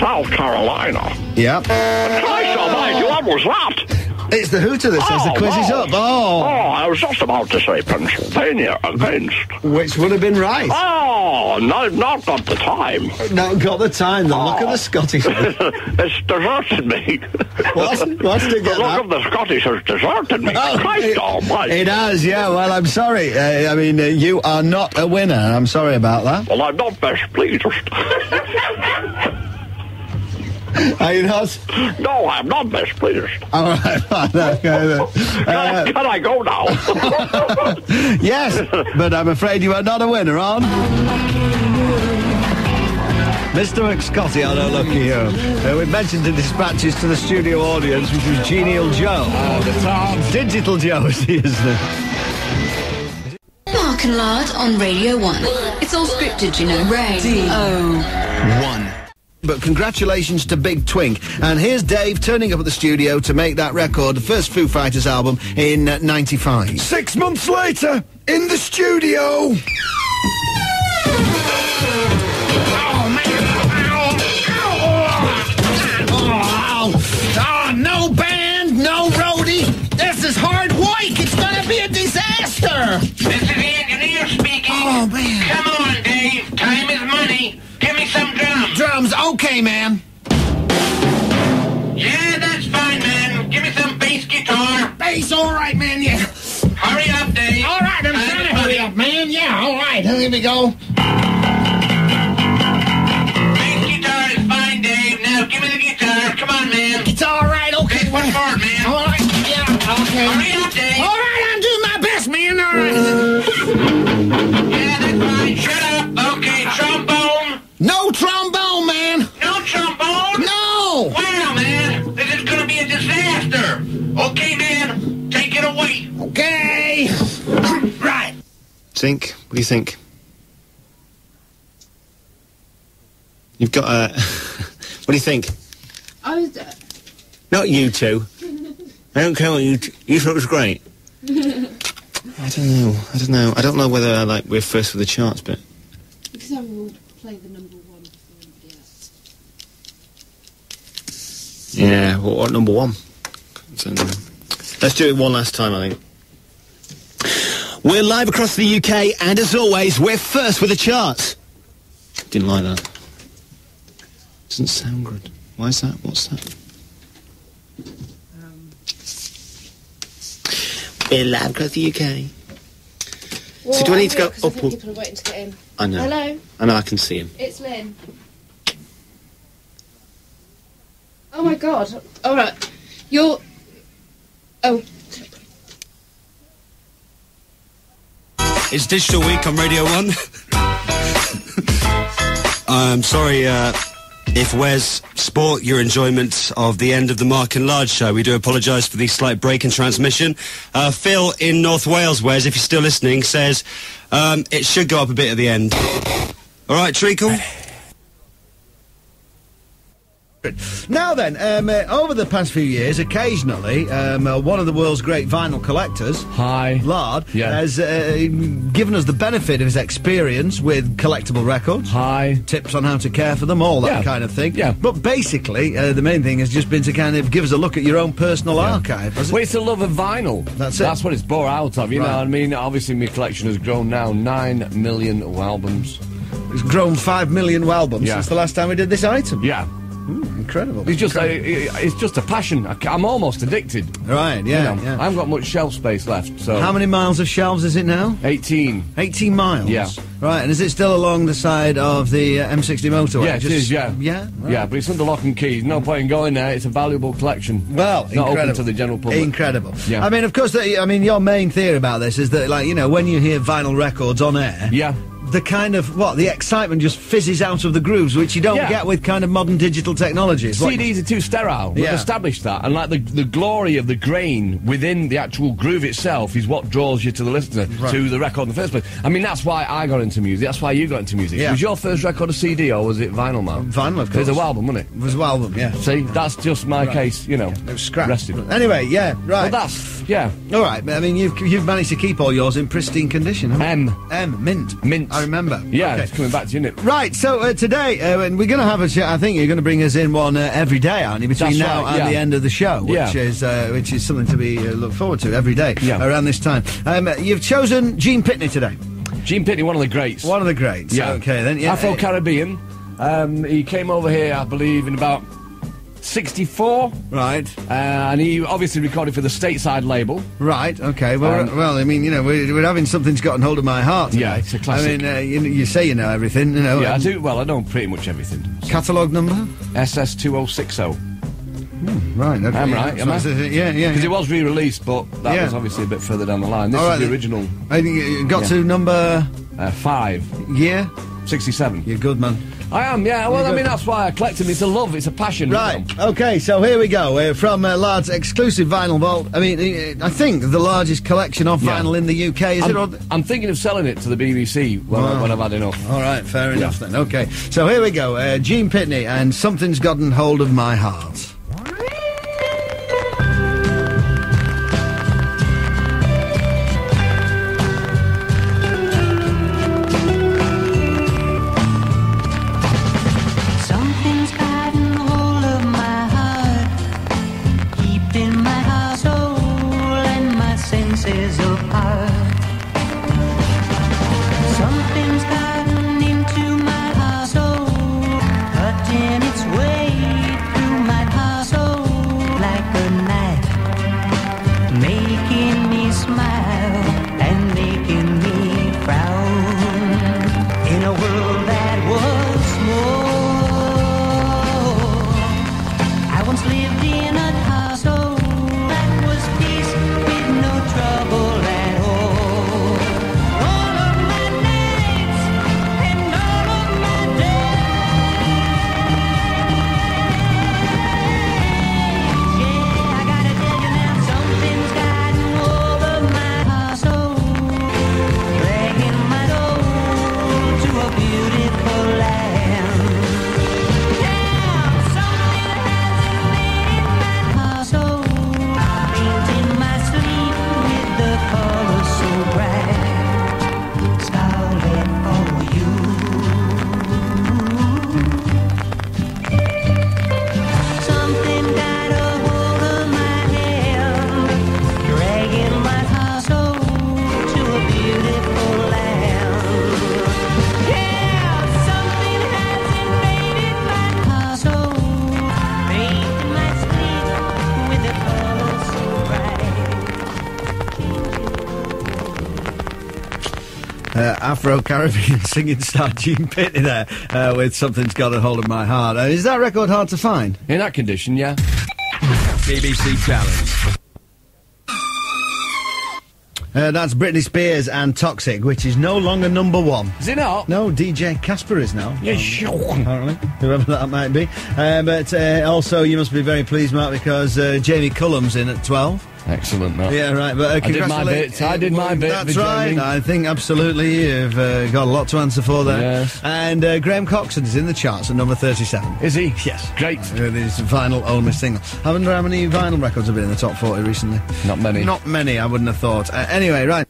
South Carolina. Yeah. Christ almighty, what was that? It's the hooter that says the Oh, quiz is up. Oh. Oh, I was just about to say Pennsylvania against. Which would have been right. Oh, no, not got the time. Not got the time. The look of the Scottish. *laughs* it's deserted me. What? What's to the get look that? of the Scottish has deserted me. Christ it, almighty. it has, yeah. Well, I'm sorry. Uh, I mean, uh, you are not a winner. I'm sorry about that. Well, I'm not best pleased. *laughs* Are you not? No, I'm not displeased. All right. *laughs* Okay, uh, can, can, I, go now? *laughs* yes, but I'm afraid you are not a winner, on. Mr. McScotty, I don't look you. Uh, we mentioned the dispatches to the studio audience, which was Genial Joe. Digital Joe, *laughs* is he, isn't it? Mark and Lard on Radio 1. It's all scripted, you know. Radio 1. But congratulations to Big Twink. And here's Dave turning up at the studio to make that record, the first Foo Fighters album in uh, 95. Six months later, in the studio. Oh, man! Oh! Oh no band, no roadie. This is hard work. It's gonna be a disaster. This is the engineer speaking. Oh, man. Come on, okay, man. Yeah, that's fine, man. Give me some bass guitar. Bass, all right, man, yeah. Hurry up, Dave. All right, I'm trying to hurry up, man. Yeah, all right. Here we go. Think. What do you think? You've got a. *laughs* what do you think? I was. Uh, Not you two. I don't care what you. T- you thought it was great. I don't know. I don't know. I don't know whether I like we're first for the charts, but because I will play the number one. yeah. What, what number one? Let's do it one last time. I think. We're live across the UK, and as always, we're first with the charts. Didn't like that. Doesn't sound good. Why is that? What's that? We're live across the UK. so do I need to go I up? think Or... people are waiting to get in. I know. Hello, I know. I can see him. it's Lynn. Oh my god. All right. You're. Oh. It's Digital Week on Radio 1. *laughs* I'm sorry uh, if Wes sport your enjoyment of the end of the Mark and Lard show. We do apologise for the slight break in transmission. Uh, Phil in North Wales, Wes, if you're still listening, says um, it should go up a bit at the end. All right, Treacle? Now then, um, uh, over the past few years, occasionally, um, uh, one of the world's great vinyl collectors, Hi Lard, Yeah. has uh, given us the benefit of his experience with collectible records. Hi. Tips on how to care for them, all that Yeah. kind of thing. Yeah. But basically, uh, the main thing has just been to kind of give us a look at your own personal archive. has it? Well, it's the love of vinyl. That's it. That's what it's bore out of. You know what I mean? Obviously, my collection has grown now nine million albums. It's grown five million albums Yeah. since the last time we did this item. Yeah. Incredible. It's just, Incredible. it's just a passion. I, am almost addicted. Right, yeah, You know, yeah. I haven't got much shelf space left. So How many miles of shelves is it now? 18. 18 miles? Yeah. Right, and is it still along the side of the uh, M60 motorway? Yeah, it Just- is, Yeah, Yeah? yeah, but it's under lock and key. No point in going there. It's a valuable collection. Well, not incredible. open to the general public. Incredible. Yeah. I mean, of course, the, I mean, your main theory about this is that, like, you know, when you hear vinyl records on air, yeah, the kind of what the excitement just fizzes out of the grooves, which you don't Yeah. get with kind of modern digital technologies. CDs are too sterile. We've Yeah. established that, and like the the glory of the grain within the actual groove itself is what draws you to the listener Right. to the record in the first place. I mean, that's why I got into music. That's why you got into music. Yeah. Was your first record a CD or was it vinyl, man? Vinyl, of It was a course. album, wasn't it? It was a album, yeah. See, that's just my Right. case. You know, It was scrapped. rested. Anyway, yeah, right. Well, that's yeah. All right, I mean, you've you've managed to keep all yours in pristine condition. M. M mint mint. I remember. Yeah, Okay. it's coming back to you, isn't it? Right, so uh, today, uh, we're going to have a chat. I think you're going to bring us in one uh, every day, aren't you? Between That's now right, and yeah. the end of the show, which Yeah. is uh, which is something to be uh, look forward to every day Yeah. around this time. Um, you've chosen Gene Pitney today. Gene Pitney, one of the greats. One of the greats. Yeah. Okay, then. Yeah. Afro Caribbean. Um, he came over here, I believe, in about 64. Right. Uh, and he obviously recorded for the stateside label. Right. Okay. Well, Um, well. I mean, you know, we're, we're having something's gotten hold of my heart. Today. Yeah, it's a classic. I mean, uh, you, you say you know everything. You know. yeah, I do. Well, I know pretty much everything. Catalogue number. SS2060. Right. Okay. I'm right, So am I? yeah. Yeah. Because it was re-released, but that Yeah. was obviously a bit further down the line. This All is the original I think you got Yeah. to number uh, five, year. 67. You're good, man. I am, yeah. Well, I mean, that's why I collect them. It's a love, it's a passion. you Right. know. Okay. So here we go. Uh, from uh, Lard's exclusive vinyl vault. I mean, uh, I think the largest collection of Yeah. vinyl in the UK. Is it? I'm, Or I'm thinking of selling it to the BBC when, I, Wow. when I've had enough. All right. Fair enough then. Okay. So here we go. Uh, Gene Pitney and something's gotten hold of my heart. Afro Caribbean *laughs* singing star Gene Pitney there uh, with Something's Got a Hold of My Heart. Uh, is that record hard to find? In that condition, yeah. BBC Challenge. Uh, that's Britney Spears and Toxic, which is no longer number one. Is it not? No, DJ Casper is now. Yeah, sure. Apparently, whoever that might be. Uh, but uh, also, you must be very pleased, Mark, because uh, Jamie Cullum's in at 12. Excellent, that. Yeah, right. But uh, I did my bit. I did my bit That's right. I think absolutely you've uh, got a lot to answer for there. Yes. And uh, Graham Coxon is in the charts at number 37. Is he? Yes. Great. With his vinyl Ole Miss single. I wonder how many vinyl records have been in the top 40 recently. Not many. Not many, I wouldn't have thought. Uh, anyway, right.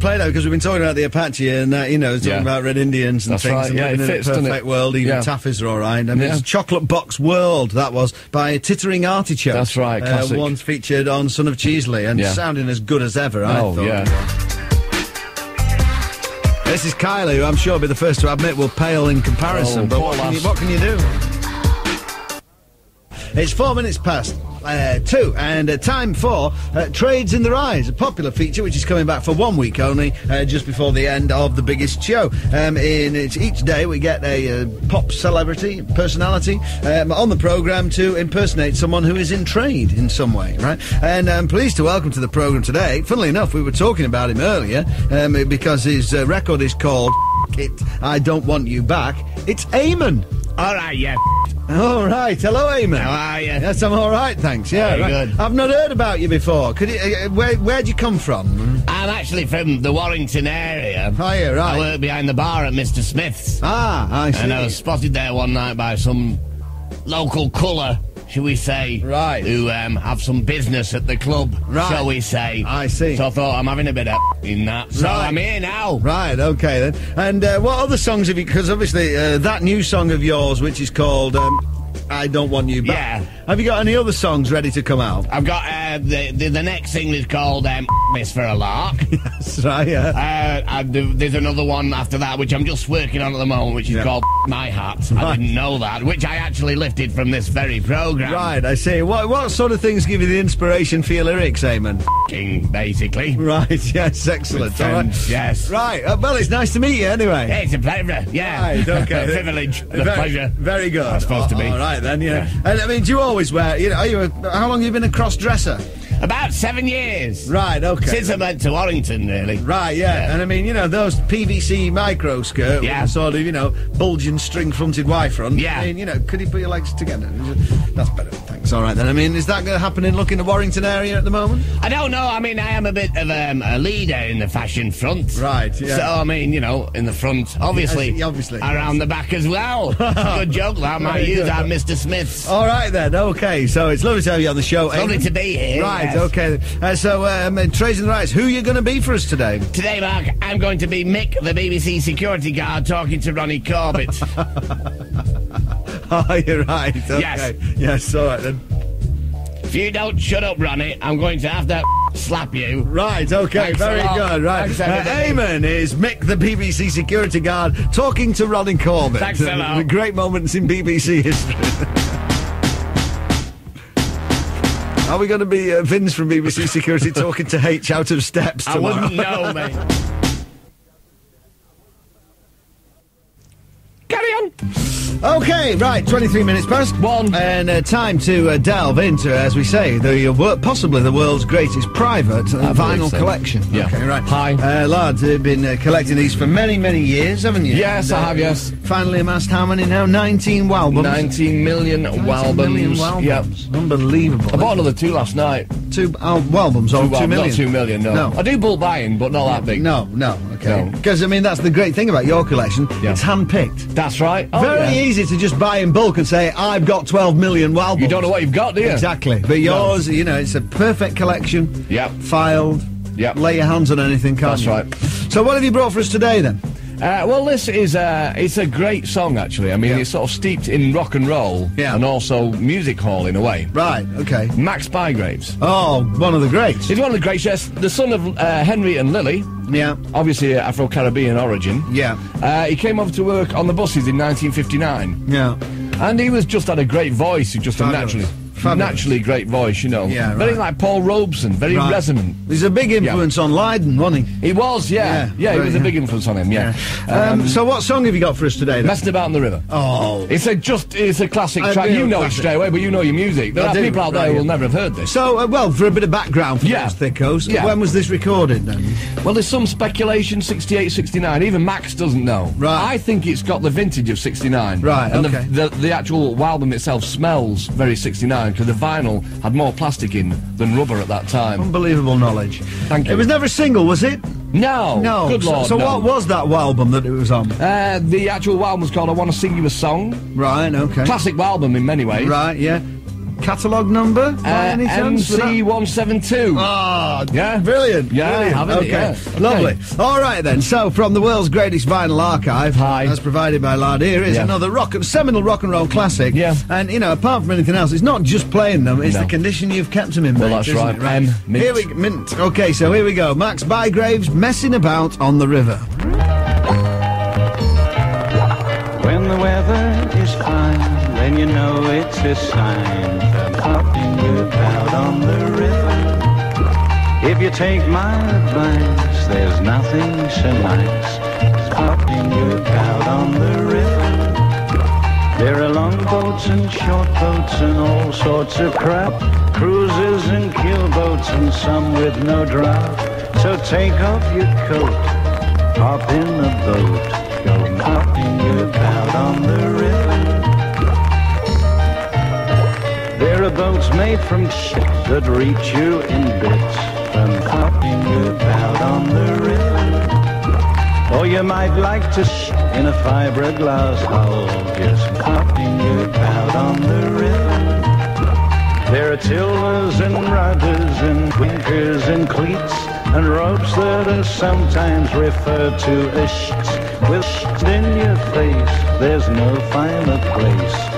Play that because we've been talking about the Apache and, uh, you know, talking Yeah. about Red Indians and That's things. right, and yeah, living it in fits, a perfect world, even Yeah. Taffy's are all right. I mean, Yeah. it's Chocolate Box World, that was, by Tittering Artichoke. That's right, Uh, once featured on Son of Cheesley and Yeah. sounding as good as ever, I Oh, thought. yeah. This is Kylie, who I'm sure will be the first to admit will pale in comparison, Oh, but what can, you, what can you do? It's four minutes past uh, two, and uh, time for uh, Trades in their Eyes, a popular feature which is coming back for one week only, uh, just before the end of the biggest show. Um, in each day we get a uh, pop celebrity, personality um, on the programme to impersonate someone who is in trade in some way, right? And I'm pleased to welcome to the programme today, funnily enough, we were talking about him earlier um, because his uh, record is called It, I Don't Want You Back. It's Eamon. All right, yeah. All right. Hello, Eamon. How are you? Yes, I'm all right, thanks. Yeah, Very right. good. I've not heard about you before. Could you, uh, where where'd you come from? I'm actually from the Warrington area. Oh, yeah, right. I work behind the bar at Mr. Smith's. Ah, I see. And I was spotted there one night by some local colour, shall we say. Right. Who um, have some business at the club, Right. shall we say. I see. So I thought I'm having a bit of *laughs* in that. So Right. I'm here now. Right, okay then. And uh, what other songs have you? Because obviously uh, that new song of yours, which is called um, "I Don't Want You Back." Yeah. Have you got any other songs ready to come out? I've got uh, the, the the next single is called um, "Miss for a Lark." *laughs* That's right. Yeah. Uh, and there's another one after that which I'm just working on at the moment, which is Yeah. called *laughs* "My Hat." I didn't know that, which I actually lifted from this very program. Right, I see. What what sort of things give you the inspiration for your lyrics, Eamon? King, basically. Right. *laughs* Yes. Excellent. All right. yes. Right. Uh, well, it's nice to meet you anyway. Yeah, it's a pleasure. Yeah. Right, okay. a privilege. The very, pleasure. Very good. That's supposed to be. All right then, yeah. And I mean, do you always wear? You know, are you? A, how long have you been a cross dresser? About seven years. Right. Okay. Since I went to Warrington, really. Right, yeah. and I mean, you know, those PVC micro skirt, Yeah. sort of, you know, bulging string-fronted Y front. Yeah. I mean, you know, could you put your legs together? That's better. Thanks. All right then. I mean, is that going to happen in look in the Warrington area at the moment? I don't know. I mean, I am a bit of um, a leader in the fashion front. Right, yeah. So, I mean, you know, in the front, obviously. Obviously, Around yes. the back as well. *laughs* Good joke, that. I might use that, Mr. Smith's. All right then. Okay. So it's lovely to have you on the show. Lovely to be here, Right. yes. Okay. Uh, so, um, Trades in their Eyes, who are you going to be for us today? Today, Mark, I'm going to be Mick, the BBC security guard, talking to Ronnie Corbett. *laughs* *laughs* Oh, you're right. Okay. Yes. Yes, all right then. If you don't shut up, Ronnie, I'm going to have to *laughs* slap you. Right, okay, Thanks very good. Right. Thanks, uh, Eamon is Mick, the BBC security guard, talking to Ronnie Corbett. Thanks a lot. *laughs* Great moments in BBC history. Are we going to be uh, Vince from BBC Security talking to H out of steps tomorrow? I wouldn't know, mate. Okay, right, 23 minutes past. One. And uh, time to uh, delve into, as we say, the uh, possibly the world's greatest private uh, vinyl so. collection. Yeah. Okay, right. Hi. Uh, lads, you've been uh, collecting these for many, many years, haven't you? Yes, I have, yes. Finally amassed how many now? 19 albums. 19 million 19 albums. million Yep. Unbelievable. I bought another two last night. Two al- albums, or Two two million? Not two million, no. No. I do bulk buying, but not that big. No, no, okay. No. Because, I mean, that's the great thing about your collection. Yeah. It's hand-picked. That's right. Oh, Very yeah. easy to just buy in bulk and say, I've got 12 million albums. You don't know what you've got, do you? Exactly. But yours, you know, it's a perfect collection. Yep. Filed. Yep. Lay your hands on anything, can't That's you? right. So what have you brought for us today, then? Uh, well, this is uh, it's a great song actually. I mean, it's sort of steeped in rock and roll Yeah. and also music hall in a way. Right, okay. Max Bygraves. Oh, one of the greats. He's one of the greats. Yes, the son of uh, Henry and Lily. Yeah. Obviously, uh, Afro-Caribbean origin. Yeah. Uh, he came over to work on the buses in 1959. Yeah. And he was just had a great voice. He just a naturally, Fabulous. naturally great voice. You know. Yeah, Very like Paul Robeson. Very Right. resonant. He's a big influence on Lydon, wasn't he? He was. Yeah. Yeah, Yeah. he was a big influence on him. Yeah. Um, so what song have you got for us today, then? Messing about on the river. Oh. It's a just it's a classic A track. You know classic. it straight away, but you know your music. There I are do, people out there right, who will yeah. never have heard this. So, uh, well, for a bit of background for Yeah. those thickos, Yeah. when was this recorded, then? Well, there's some speculation 68, 69. Even Max doesn't know. Right. I think it's got the vintage of 69. Right, And okay. the, the, the actual album itself smells very 69 because the vinyl had more plastic in than rubber at that time. Unbelievable knowledge. Thank you. It was never a single, was it? No. No. Good so, lord. So no. what was that album that it was on? Uh, the actual album was called I Want to Sing You a Song. Right, okay. Classic album in many ways. Right, yeah. Catalogue number? by Uh, any chance? MC172. Ah, Yeah. brilliant. Yeah, brilliant. haven't it? okay. Yeah. lovely. All right then. So, from the world's greatest vinyl archive, Hi. as provided by Lard, here is Yeah. another rock and seminal rock and roll classic. Yeah. And you know, apart from anything else, it's not just playing them; it's No. the condition you've kept them in. Well, mate, that's isn't right. it? M, mint. Here we mint. Okay, so here we go. Max Bygraves messing about on the river. When the weather is fine, then you know it's a sign for popping you out on the river. If you take my advice, there's nothing so nice as popping you out on the river. There are long boats and short boats and all sorts of crap, cruisers and keelboats and some with no draft. So take off your coat, hop in the boat, go popping you out on the river. Boats made from shit that reach you in bits from popping you out on the river. Or you might like to sh- in a fiberglass hull, just popping you out on the river. There are tillers and rudders and winkers and cleats and ropes that are sometimes referred to as shits. With shit in your face, there's no finer place.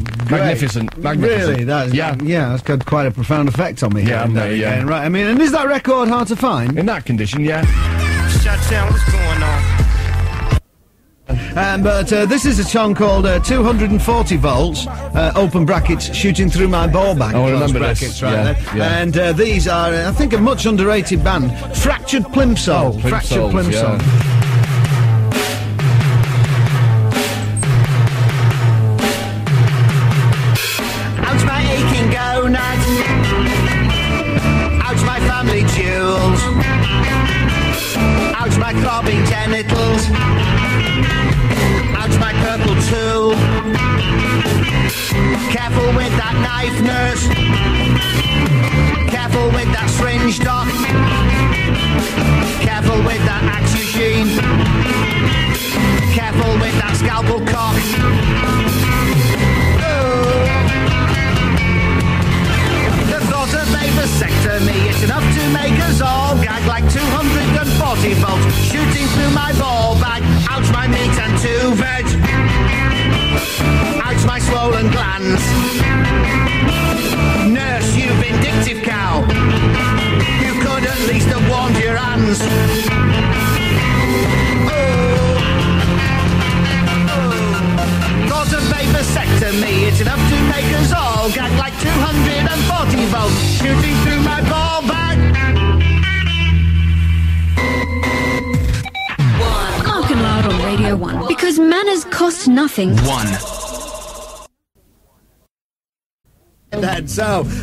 Magnificent, magnificent. Really, that's Yeah. yeah, that's got quite a profound effect on me. Yeah, hearing that mate, yeah. again. Right. I mean, and is that record hard to find? In that condition, yeah. Shut down, what's going on? Um, but uh, this is a song called uh, 240 volts, uh, open brackets, shooting through my ball bag. Oh, I close remember this. brackets, right Yeah, there. yeah. And uh, these are, uh, I think, a much underrated band, Fractured Plimsoll. Oh, Fractured Plimsoll. yeah.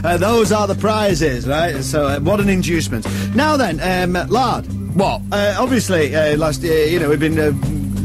Uh, those are the prizes, right? So uh, what an inducement. Now then, um, Lard. What? Uh, obviously, uh, last year, you know, we've been uh,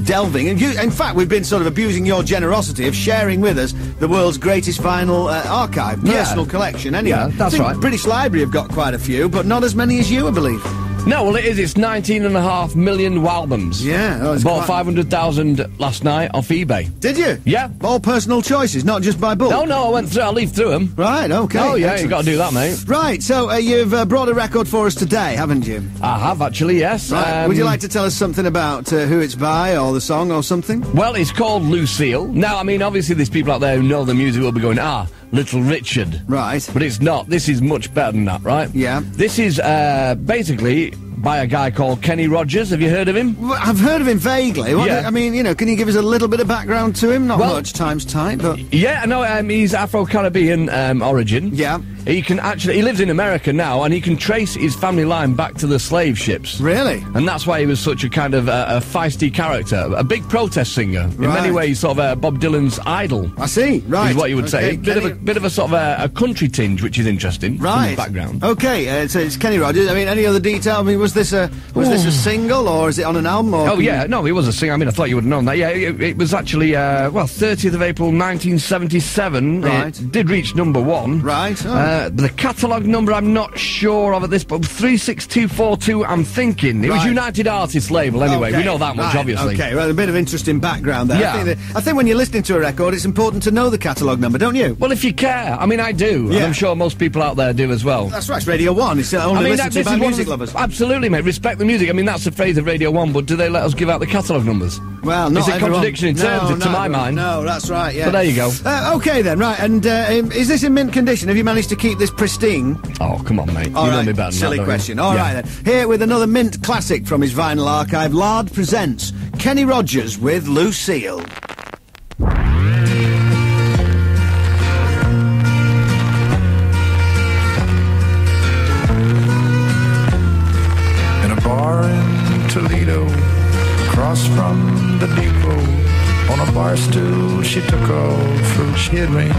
delving, and you, in fact, we've been sort of abusing your generosity of sharing with us the world's greatest vinyl uh, archive, Yeah. personal collection. Anyway, Yeah, that's right. British Library have got quite a few, but not as many as you, I believe. No, well, it is. It's 19 and a half million albums. Yeah, oh, Bought quite- 500,000 last night off eBay. Did you? Yeah. All personal choices, not just by book. No, no, I went through. I leaf through them. Right. Okay. Oh, yeah, excellent. you got to do that, mate. Right. So uh, you've uh, brought a record for us today, haven't you? I have actually, yes. Right. Um, Would you like to tell us something about uh, who it's by, or the song, or something? Well, it's called Lucille. Now, I mean, obviously, there's people out there who know the music will be going, ah, Little Richard. Right. But it's not. This is much better than that, right? Yeah. This is uh, basically by a guy called Kenny Rogers. Have you heard of him? Well, I've heard of him vaguely. What, Yeah. I mean, you know, can you give us a little bit of background to him? Not Well- much, time's tight, but Yeah, no, um, he's Afro-Caribbean um, origin. Yeah. He can actually, he lives in America now, and he can trace his family line back to the slave ships. really. And that's why he was such a kind of uh, a feisty character, a big protest singer. In many ways, sort of uh, Bob Dylan's idol. I see. Right. Is what you would say. Okay, Bit of a bit of a sort of a, a country tinge, which is interesting. Right. background. Okay, uh, so it's Kenny Rogers. I mean, any other detail? I mean, was this a was this a single or is it on an album? Or Oh yeah, you- no, he was a singer. I mean, I thought you would have known that. Yeah, it, it was actually uh, well, 30th of April, 1977. Right. It did reach number one. Right, oh. Uh, the catalogue number, I'm not sure of at this, but 36242. I'm thinking it was United Artists label. Anyway, Okay, we know that much, right, obviously. Okay, well, a bit of interesting background there. Yeah. I think, that, I think when you're listening to a record, it's important to know the catalogue number, don't you? Well, if you care, I mean, I do. and Yeah. I'm sure most people out there do as well. That's right. It's Radio One. It's uh, only I mean, listened that, to by music lovers. Absolutely, mate. Respect the music. I mean, that's the phrase of Radio One, but do they let us give out the catalogue numbers? Well, not It's a everyone- contradiction in No, terms, to my no, mind. No, that's right. Yeah. But there you go. Uh, okay then, right. And uh, um, is this in mint condition? Have you managed to keep this pristine? Oh, come on, mate. All you know me better silly that, don't you? question. All Yeah. right then. Here with another mint classic from his vinyl archive, Lard presents Kenny Rogers with Lucille. in a bar in Toledo, across from the depot. On a bar stool, she took off her kid ring.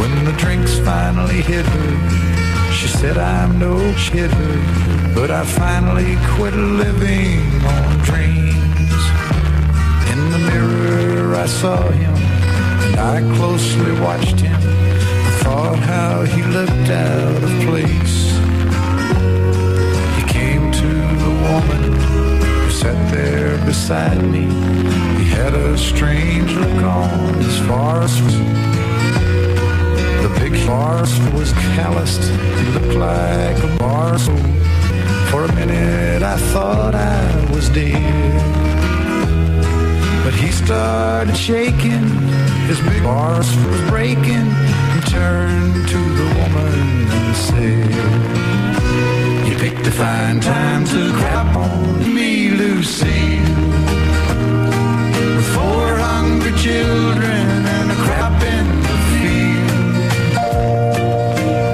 When the drinks finally hit her, she said, I'm no kidder, but I finally quit living on dreams. In the mirror, I saw him, and I closely watched him. I thought how he looked out of place. He came to the woman who sat there beside me. He had a strange look on his face. The big farce was calloused. He looked like a bar. For a minute I thought I was dead. But he started shaking. His big arse was breaking. He turned to the woman and said, You picked a fine time to crap on me, Lucille. With four hungry children and a crap in the field.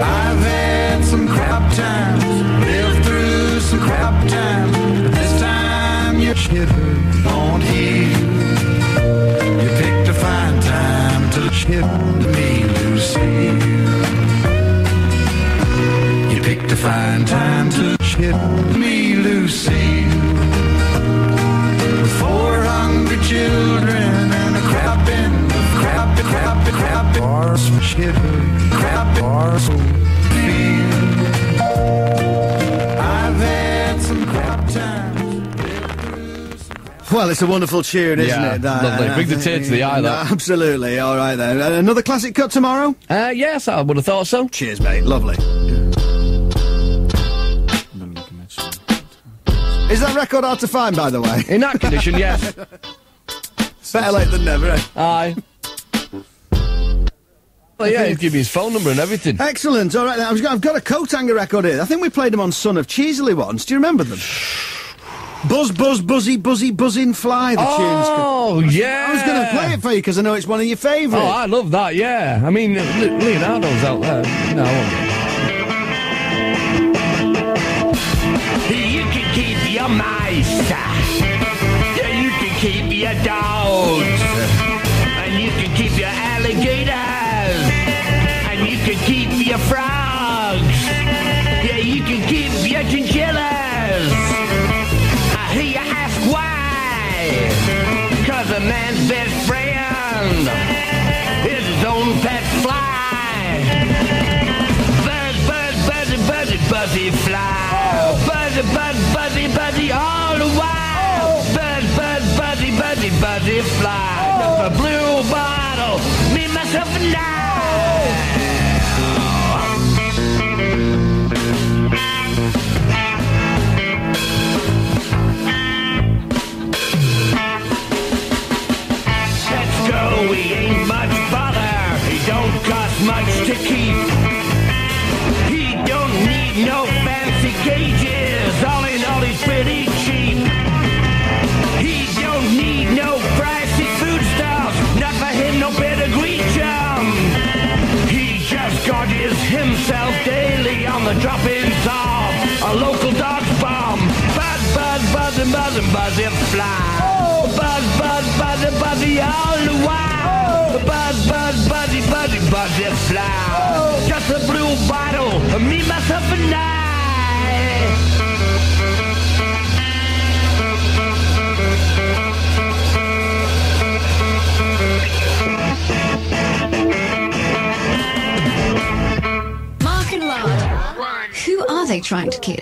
I've had some crap times, lived through some crap times, but this time your shiver won't heal. You picked a fine time to shit me, Lucy. You picked a fine time to shit me, Lucille. Well, it's a wonderful tune, isn't Yeah, it? That- lovely. Brings a tear to the eye, that. *laughs* Absolutely. All right then. Uh, Another classic cut tomorrow. Uh, yes, I would have thought so. Cheers, mate. Lovely. Is that record hard to find, by the way? In that condition, *laughs* yes. Better late than never. Eh? Aye. Well, yeah, he'd give me his phone number and everything. Excellent. All right, then. I've got, I've got a coat hanger record here. I think we played them on Son of Cheesley once. Do you remember them? *sighs* *laughs* Buzz, buzz, buzzy, buzzy, buzzing, fly. The tunes. Oh, yeah. I was going to play it for you because I know it's one of your favourites. Oh, I love that, yeah. I mean, Leonardo's out there. No, I won't get You can keep your mice. Yeah, you can keep your dogs. And you can keep your alligators. And you can keep your frogs. Buzzy, fly. Buzzy, buzz, buzzy, buzzy all the while. Buzz, buzz, buzzy, buzzy, buzzy fly. A blue bottle, me, myself, and I. buzz, and buzz, buzz. Buzz, buzz, buzz, buzzy all the while. Buzz, buzz, buzzy, buzzy, buzz, it fly. Just a blue bottle me, myself, and I. Mark and Lard. Who are they trying to kid?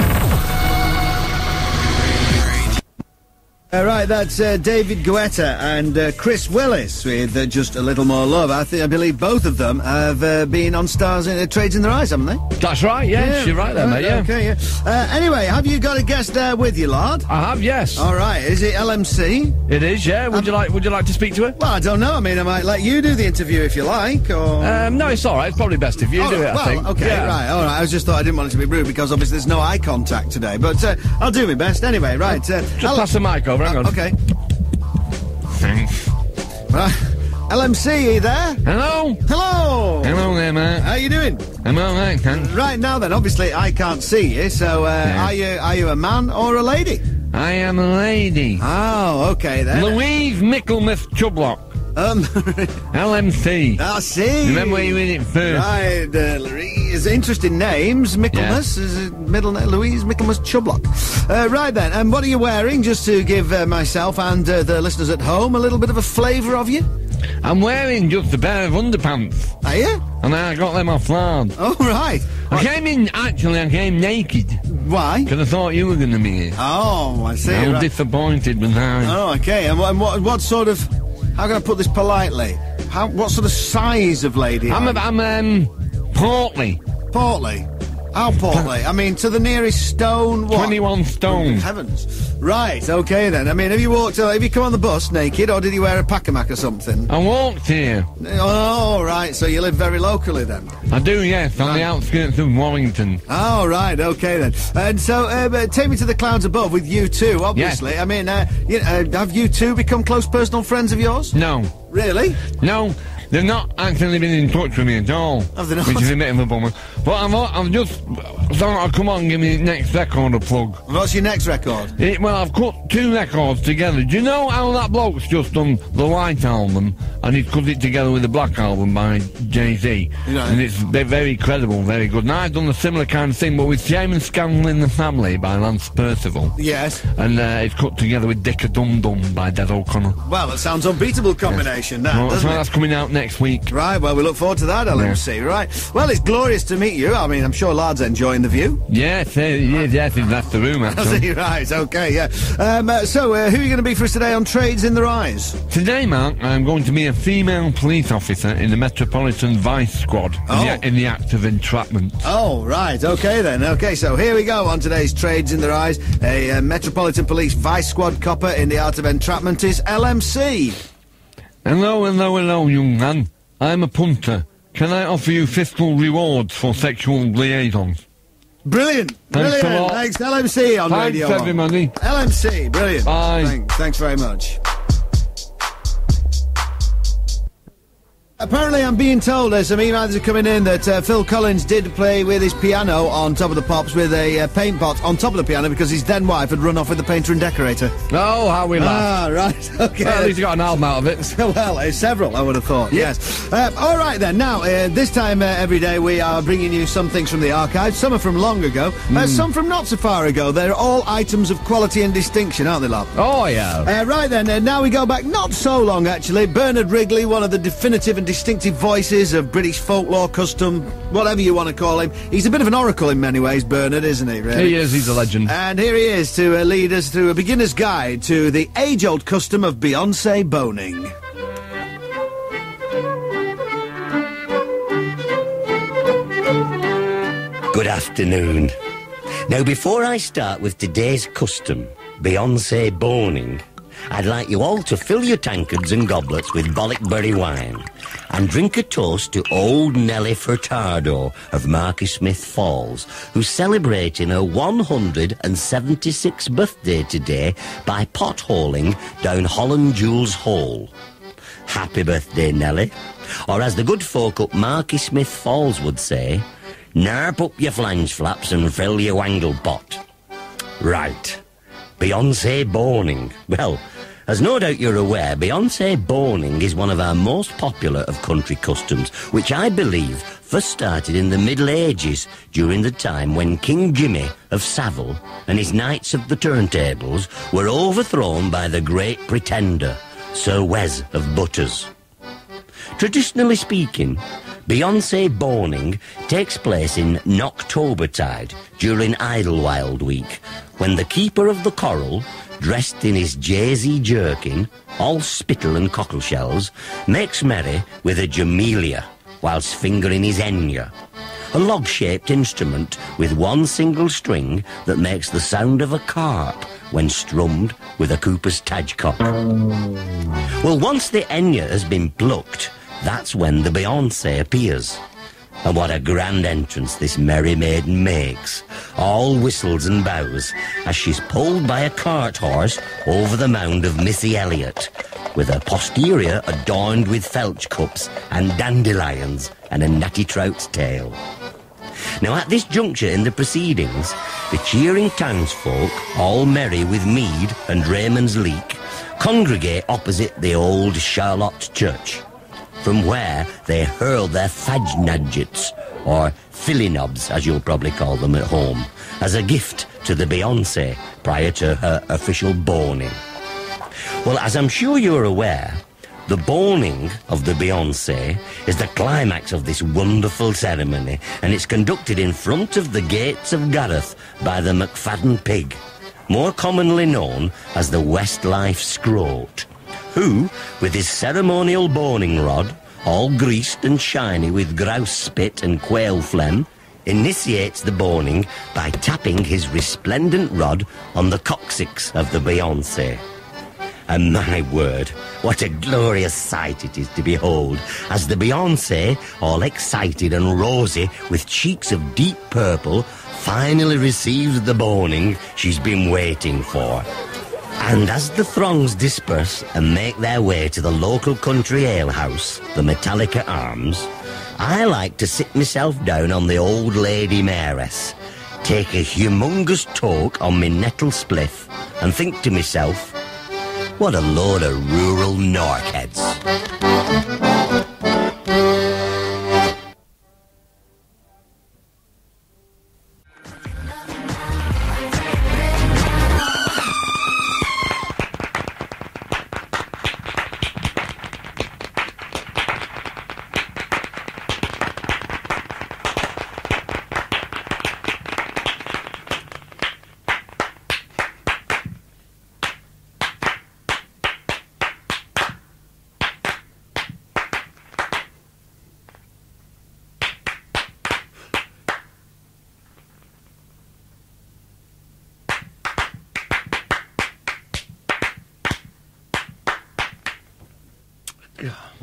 Right, that's uh, David Guetta and uh, Chris Willis with uh, Just a Little More Love. I, think I believe both of them have uh, been on Stars in uh, Trades in Their Eyes, haven't they? That's right, yes, you're right there, mate, yeah. Okay, yeah. Uh, anyway, have you got a guest there with you, Lard? I have, yes. All right, is it LMC? It is, yeah. Would you like Would you like to speak to her? Well, I don't know. I mean, I might let you do the interview if you like, or... Um, no, it's all right. It's probably best if you Oh, do it. well, I think. okay, Yeah. right, all right. I was just thought I didn't want it to be rude because obviously there's no eye contact today, but uh, I'll do my best anyway. Right, uh, Just pass the mic over. Hang on. Okay. Thanks. Right. LMC, are you there? Hello. Hello. Hello there, mate. How you doing? I'm all right, thanks. Right now, then, obviously I can't see you. So, uh, Yeah. are you are you a man or a lady? I am a lady. Oh, okay then. Louise Michaelmas Chublock. Um, *laughs* LMC. I see. Remember where you in it first? Right, uh, Louise. Interesting names. Michaelmas is a middle name. Louise Michaelmas Chublock. Uh, right then, and what are you wearing? Just to give uh, myself and uh, the listeners at home a little bit of a flavour of you. I'm wearing just a pair of underpants. Are you? And I got them off Lard. Oh, right. I came in, actually, I came naked. Why? Because I thought you were going to be here. Oh, I see. I was right. disappointed with that. Oh, okay. And what, and what, what sort of? How can I put this politely? How? What sort of size of lady? I'm, a? I'm um, portly. portly. How portly? I mean, to the nearest stone. What? 21 stone. Heavens. Right. Okay then. I mean, have you walked? Uh, have you come on the bus naked, or did you wear a pacamac or something? I walked here. Oh, right. So you live very locally then. I do, yes, on the outskirts of Wallington. Oh, right. Okay then. And so, uh, but take me to the clouds above with you two. Obviously. Yes. I mean, uh, you, uh, have you two become close personal friends of yours? No. Really? No, they've not actually been in touch with me at all. Have they not? Which is a bit of a bummer. But I've, I've just thought I'd come on and give me the next record a plug. What's your next record? It, well, I've cut two records together. Do you know how that bloke's just done the White Album and he's cut it together with the Black Album by Jay-Z? Yeah. And it's ve- very credible, very good. Now I've done a similar kind of thing, but with Shame and Scandal in the Family by Lance Percival. Yes. And uh, it's cut together with Dick a Dum Dum by Des O'Connor. Well, that sounds unbeatable combination, that, Well, doesn't that's it? coming out next week. Right, well, we look forward to that, LMC, right. Well, it's glorious to meet you. I mean, I'm sure Lard's enjoying the view. Yes, it is, yes, he's left the room *laughs* actually. Right, okay, yeah. Um, uh, so, uh, who are you going to be for us today on Trades in their Eyes? Today, Mark, I'm going to be a female police officer in the Metropolitan Vice Squad in, Oh. the, in the act of entrapment. Oh, right, okay then. Okay, so here we go on today's Trades in their Eyes. A uh, Metropolitan Police Vice Squad copper in the art of entrapment is LMC. Hello, hello, hello, young man. I'm a punter. Can I offer you fiscal rewards for sexual liaisons? Brilliant, Thanks a brilliant. lot. Thanks, LMC on Thanks, Radio One. everybody. LMC, brilliant. Bye. Thanks, thanks very much. Apparently, I'm being told there's some emails are coming in that uh, Phil Collins did play with his piano on top of the pops with a uh, paint pot on top of the piano because his then wife had run off with the painter and decorator. Oh, how we Ah, right. *laughs* Okay. Well, at least you got an album out of it. *laughs* well, uh, several, I would have thought. Yes. Uh, all right then. Now, uh, this time uh, every day we are bringing you some things from the archives. Some are from long ago. Uh, some from not so far ago. They're all items of quality and distinction, aren't they, love? Oh, yeah. Uh, right then, uh, now we go back not so long actually. Bernard Wrigley, one of the definitive and distinctive voices of British folklore, custom, whatever you want to call him. He's a bit of an oracle in many ways, Bernard, isn't he? Really? He is, he's a legend. And here he is to uh, lead us through a beginner's guide to the age-old custom of Beyonce boning. Good afternoon. Now, before I start with today's custom, Beyonce boning, I'd like you all to fill your tankards and goblets with Bollockberry wine and drink a toast to old Nellie Furtado of Marky Smith Falls, who's celebrating her 176th birthday today by potholing down Holland Jules Hole. Happy birthday, Nellie. Or as the good folk up Marky Smith Falls would say, narp up your flange flaps and fill your wangle pot. Right. Beyonce boning. Well, as no doubt you're aware, Beyonce boning is one of our most popular of country customs, which I believe first started in the Middle Ages during the time when King Jimmy of Savile and his Knights of the Turntables were overthrown by the Great Pretender, Sir Wes of Butters. Traditionally speaking, Beyonce boning takes place in Knocktobertide during Idlewild Week, when the keeper of the coral, dressed in his Jay-Z jerkin, all spittle and cockle shells, makes merry with a jamelia whilst fingering his enya, a log-shaped instrument with one single string that makes the sound of a carp when strummed with a Cooper's Tadgecock. Well, once the enya has been plucked, that's when the Beyonce appears. And what a grand entrance this merry maiden makes, all whistles and bows, as she's pulled by a cart horse over the mound of Missy Elliott, with her posterior adorned with felch cups and dandelions and a natty trout's tail. Now, at this juncture in the proceedings, the cheering townsfolk, all merry with mead and Raymond's leek, congregate opposite the old Charlotte Church, from where they hurl their fadge or fillinobs, as you'll probably call them at home, as a gift to the Beyonce prior to her official boning. Well, as I'm sure you're aware, the boning of the Beyonce is the climax of this wonderful ceremony, and it's conducted in front of the gates of Gareth by the McFadden pig, more commonly known as the Westlife Scroat, who, with his ceremonial boning rod, all greased and shiny with grouse spit and quail phlegm, initiates the boning by tapping his resplendent rod on the coccyx of the Beyonce. And my word, what a glorious sight it is to behold as the Beyonce, all excited and rosy with cheeks of deep purple, finally receives the boning she's been waiting for. And as the throngs disperse and make their way to the local country alehouse, the Metallica Arms, I like to sit myself down on the old lady mayoress, take a humongous talk on me nettle spliff, and think to myself, what a load of rural Norkheads.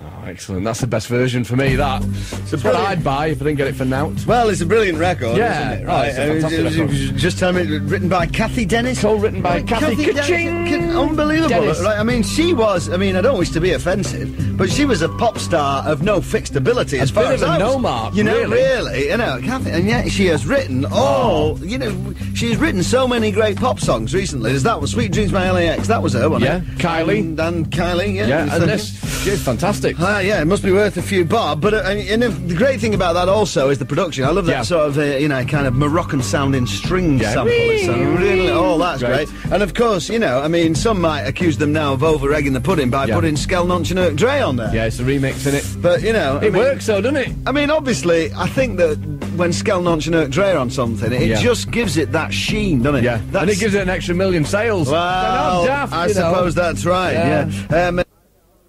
Oh, excellent. That's the best version for me, that. It's what brilliant- I'd buy if I didn't get it for nout. Well, it's a brilliant record, Yeah. isn't it? Oh, Right? a Uh, it was- record. Just tell me, written by Cathy Dennis. Co-written by Cathy Dennis. Ka-ching. Ka- Unbelievable. Dennis. Right, I mean, she was. I mean, I don't wish to be offensive, but she was a pop star of no fixed ability as A far as a I was- no-mark, You know, really. you know, Cathy, and yet she has written all. Oh. You know, she's written so many great pop songs recently. There's that was "Sweet Dreams" My LA Ex. That was her, wasn't Yeah, it? Kylie. and, and Kylie. Yeah, Yeah, and this, she's fantastic. Ah, yeah, it must be worth a few bob. But uh, and the great thing about that also is the production. I love that Yeah. sort of uh, you know kind of Moroccan sounding string Yeah. sample. It's uh, really, oh, that's Great. great. And of course, you know, I mean, some might accuse them now of over egging the pudding by Yeah. putting Skell Nonch and Irk Dre on there. Yeah, it's a remix, in it? But you know, I It mean- works, though, doesn't it? I mean, obviously, I think that when Skell Nonch and Irk Dre on something, it just gives it that sheen, doesn't it? Yeah. And it gives it an extra million sales. Well, daft, I know. suppose that's right. Yeah. Yeah. Um,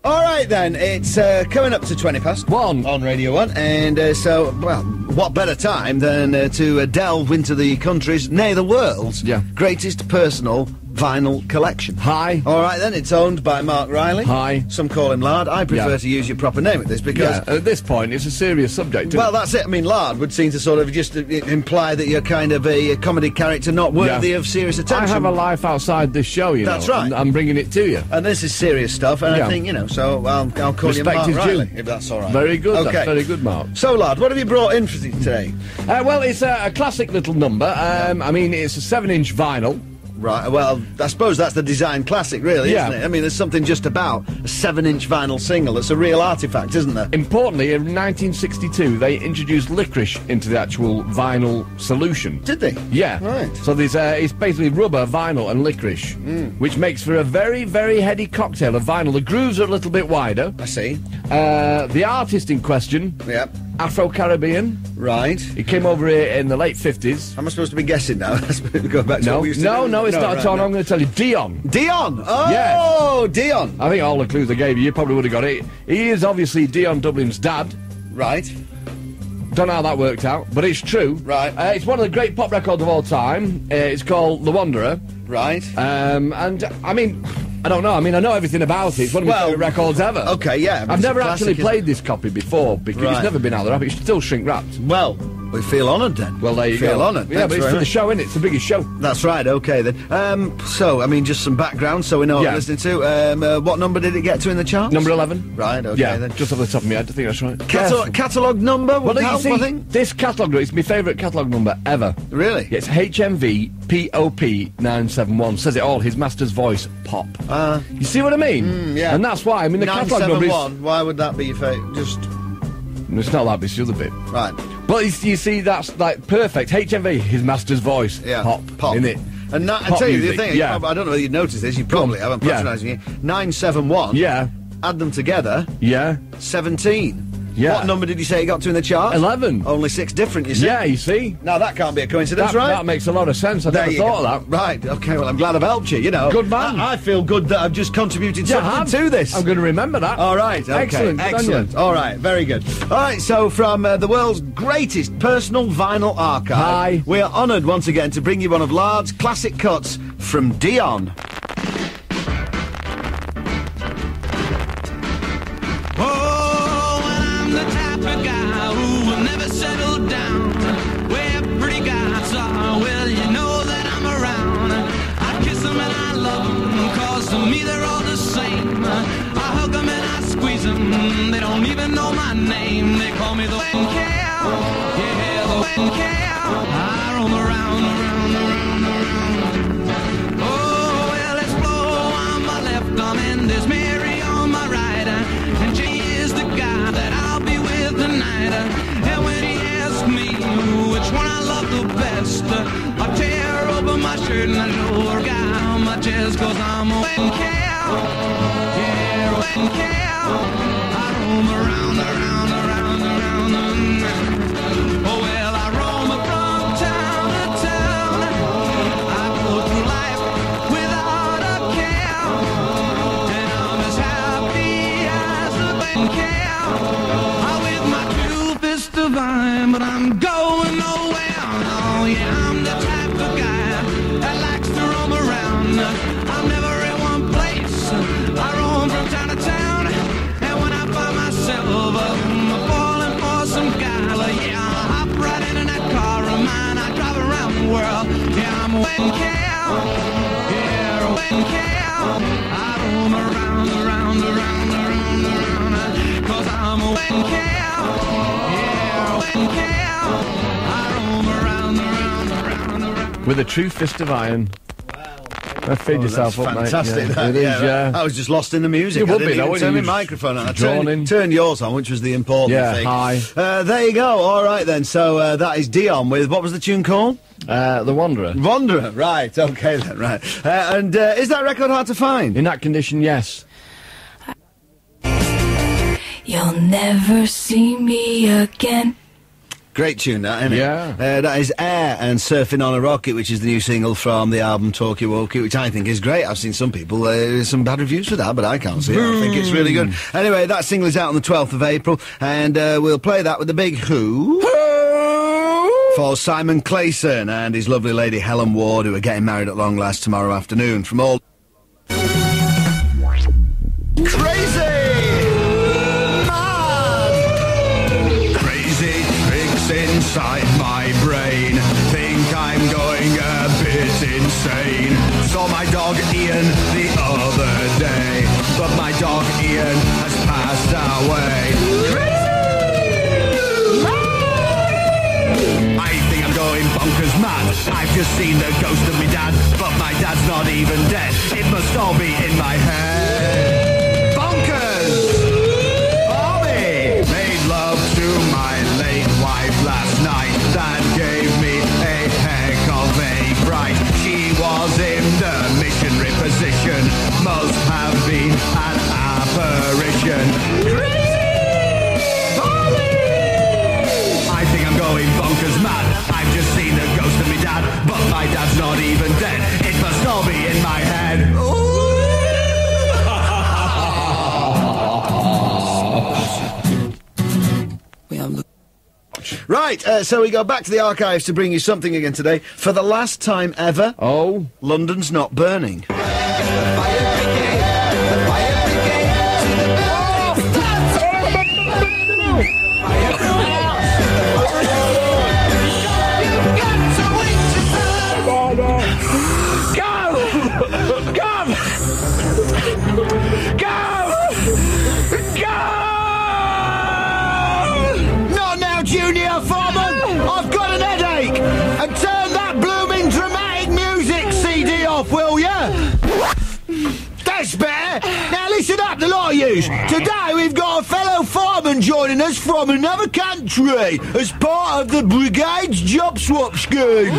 all right then, it's uh, coming up to twenty past one on Radio One, and uh, so well, what better time than uh, to uh, delve into the country's, nay, the world's Yeah. greatest personal vinyl collection. Hi. All right then, it's owned by Marc Riley. Hi. Some call him Lard. I prefer Yeah. to use your proper name at this because. Yeah, at this point, it's a serious subject. Well, it? that's it. I mean, Lard would seem to sort of just uh, imply that you're kind of a, a comedy character not worthy Yeah. of serious attention. I have a life outside this show, you know. That's right. and I'm bringing it to you. And this is serious stuff, and I think, you know, so I'll, I'll call you Marc. Riley, if that's all right. Very good. Okay. Very good, Mark. So, Lard, what have you brought in for us today? Uh, well, it's a, a classic little number. Um, I mean, it's a seven-inch vinyl. Right, well, I suppose that's the design classic, really, Yeah. isn't it? I mean, there's something just about a seven-inch vinyl single that's a real artifact, isn't there? Importantly, in 1962, they introduced licorice into the actual vinyl solution. Did they? Yeah. Right. So there's uh, it's basically rubber, vinyl, and licorice, Mm. which makes for a very, very heady cocktail of vinyl. The grooves are a little bit wider. I see. Uh, the artist in question, Yep. Afro-Caribbean. Right. He came over here in the late 50s. Am I supposed to be guessing now? *laughs* Go back to No, what we used to no, no, it's not right, at all. no. I'm going to tell you, Dion. Dion! Oh, Dion! I think all the clues I gave you, you probably would have got it. He is obviously Dion Dublin's dad. Right. Don't know how that worked out, but it's true. Right. Uh, it's one of the great pop records of all time. Uh, it's called The Wanderer. Right. Um, and, I mean, I don't know. I mean, I know everything about it. It's one of my Well, favourite records ever. okay, yeah, but I've never classic, actually played this copy before because Right. it's never been out there. It's still shrink wrapped. Well, we feel honoured then. Well, there you feel go. honoured. Yeah, Thanks but it's for the show, innit? It's the biggest show. That's right. Okay then. Um, so I mean, just some background, so we know what Yeah. we're listening to. Um, uh, what number did it get to in the charts? Number 11. Right. Okay yeah, then. just off the top of my head. I think that's right. Catalog, catalogue number Well, would look, you help, see, I think. this catalogue, it's my favourite catalogue number ever. Really? It's HMV POP 971. Says it all, his master's voice, pop. Uh, You see what I mean? mm, yeah. And that's why, I mean, the catalogue number is... one. Why would that be your favourite? Just It's not that, but it's the other bit. right. But you, you see, that's like perfect. HMV, his master's voice, Yeah. pop, Pop. in it. And I tell you the thing. yeah. I don't know whether you noticed this. You probably Go on. haven't Yeah. patronising you. Nine seven one. Yeah, Add them together. yeah. Seventeen. Yeah. What number did you say it got to in the chart? 11. Only six different. You see. Yeah, you see? Now that can't be a coincidence, That, right? that makes a lot of sense. I There never thought go. of that. Right, okay, well, I'm glad I've helped you, you know. Good man. I, I feel good that I've just contributed Yeah, something to this. I'm going to remember that. All right, okay. Excellent. Excellent. All right, very good. All right, so from uh, the world's greatest personal vinyl archive, Hi. we are honoured once again to bring you one of Lard's classic cuts from Dion. Call me the wedding cow. Yeah, the wedding cow. I roam around, around, around, around. Oh, well, let's blow on my left arm and there's Mary on my right. Uh, and Jay is the guy that I'll be with tonight. Uh. And when he asks me which one I love the best, uh, I tear open my shirt and I show a guy how much is cause I'm a wedding cow. Yeah, wedding cow. I roam around, around, With a true fist of iron, Wow. Feed Oh, yourself that's up, mate. fantastic. Yeah, that, it is, yeah. I was just lost in the music. You I would didn't be, though, even wouldn't turn you? my microphone on. I drawn in. turned, turned yours on, which was the important Yeah, thing. hi. Uh, there you go. All right then. So uh, that is Dion with what was the tune called? Uh, the Wanderer. Wanderer. Right. Okay then. Right. Uh, and uh, is that record hard to find? In that condition, yes. You'll never see me again. Great tune, that, isn't it? Yeah. Uh, that is Air and Surfing on a Rocket, which is the new single from the album Talkie Walkie, which I think is great. I've seen some people, uh, some bad reviews for that, but I can't see it. I think it's really good. Anyway, that single is out on the 12th of April, and uh, we'll play that with the big Who. For Simon Clayson and his lovely lady Helen Ward, who are getting married at long last tomorrow afternoon. From all. Crazy just seen the ghost of my dad, but my dad's not even dead. It must all be in my head. My dad's not even dead. It must all be in my head. *laughs* Right, uh, so we go back to the archives to bring you something again today. For the last time ever. Oh. London's not burning. Not now, Junior Foreman! I've got an headache! And turn that blooming dramatic music CD off, will ya? That's better! Now listen up, the lot of yous. Today joining us from another country as part of the brigade's job swap scheme.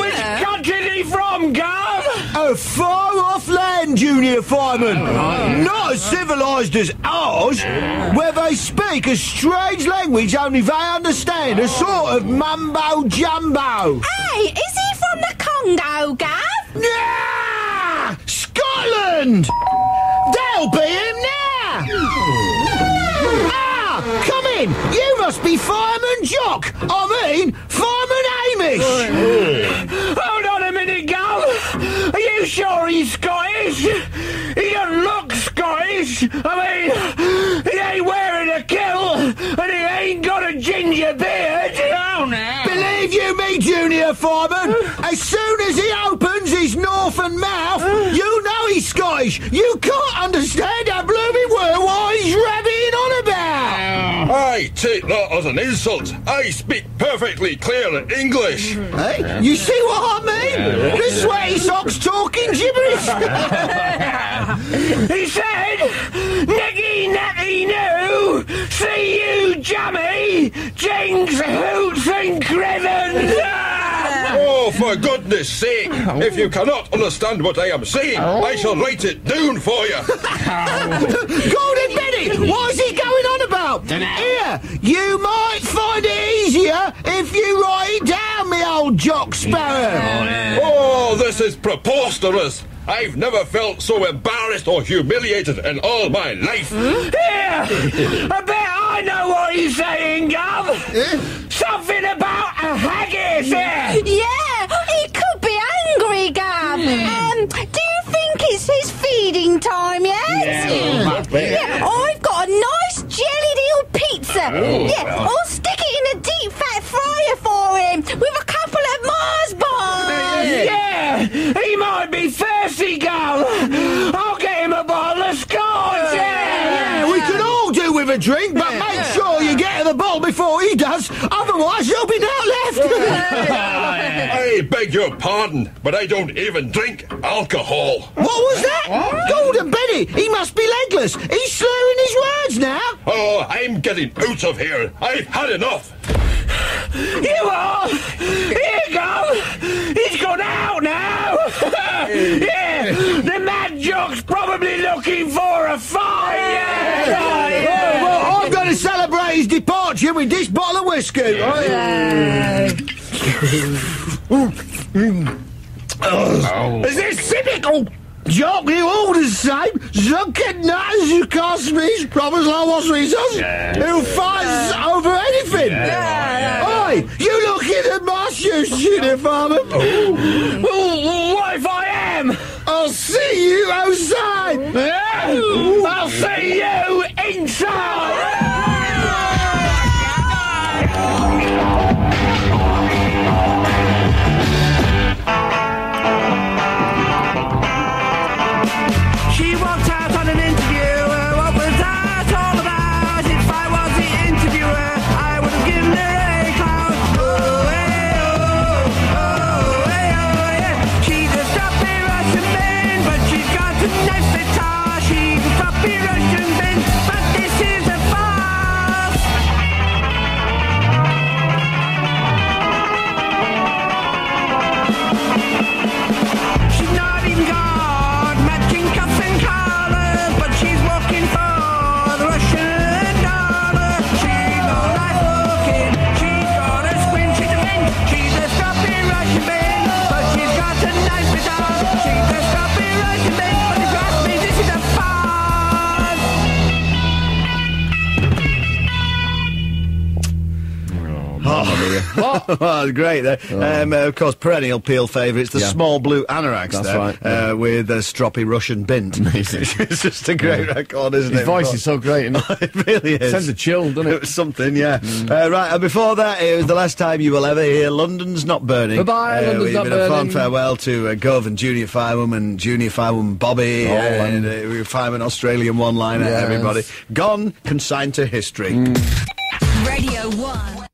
Which country is he from, Gav? A far off land, Junior Fireman. Oh, Not as civilised as ours, where they speak a strange language only they understand, a sort of mumbo jumbo. Hey, is he from the Congo, Gav? Yeah! Scotland! That'll be You must be Fireman Jock! I mean, Fireman Hamish! Hmm. Hold on a minute, Gav. Are you sure he's Scottish? He don't look Scottish. I mean, he ain't wearing a kilt, and he ain't got a ginger beard. Oh, now. Believe you me, Junior Fireman, as soon as he opens his northern mouth, you know he's Scottish. You can't understand a blooming word what he's about. I take that as an insult. I speak perfectly clear English. Hey, you see what I mean? The sweaty socks talking gibberish. *laughs* he said, Nicky Nacky Noo, see you jammy, Jinx Hoots and Crivens. Oh, for goodness sake! If you cannot understand what I am saying, I shall write it down for you. *laughs* Gordon Bennett, what is he going on about? Here, you might find it easier if you write it down, me old jock sparrow. Oh, this is preposterous! I've never felt so embarrassed or humiliated in all my life. Here, I bet I know what he's saying, Gov. Something about a haggis. eh? Yeah, he could be angry, Gav. Um, do you think it's his feeding time yet? Yeah. Yeah, I've got a nice jellied pizza. Oh, yeah, well. I'll stick it in a deep fat fryer for him with a couple of Mars bars. Yeah, he might be thirsty, Gov. I'll get him a bottle of scotch. Yeah, we could all do with a drink, but make sure you get to the ball before he does, otherwise you'll be down left. *laughs* I beg your pardon, but I don't even drink alcohol. What was that? Golden Benny, he must be legless. He's slurring his words now. Oh, I'm getting out of here. I've had enough. You are! Here you go! He's gone out now! *laughs* yeah! The mad jock's probably looking for a fight! Yeah! Oh, well, I'm going to celebrate his departure with this bottle of whiskey. Oh. *laughs* Is this cynical? Jock, you all the same. Drunken nutters who can't speak proper lost reasons. Who fights over anything. Oi, you looking at my shoes, uniform? Oh. Well, what if I am? I'll see you outside. Oh. I'll see you inside! Oh, *laughs* *laughs* well, great. There. Um, uh, of course, perennial Peel favourites, the Yeah. small blue anoraks That's there, right, uh, with a stroppy Russian bint. *laughs* it's just a great Yeah. record, isn't His it? voice is so great, isn't it? it really is. Sends a chill, doesn't it? It was something, yeah. Uh, right, and before that, it was the last time you will ever hear London's Not Burning. Bye-bye, uh, London's we've Not been a fond farewell to uh, Gov and Junior Firewoman, Junior Firewoman Bobby, Oh, and and- uh, we Fireman Australian one-liner, Yes. everybody. Gone, consigned to history. Radio 1.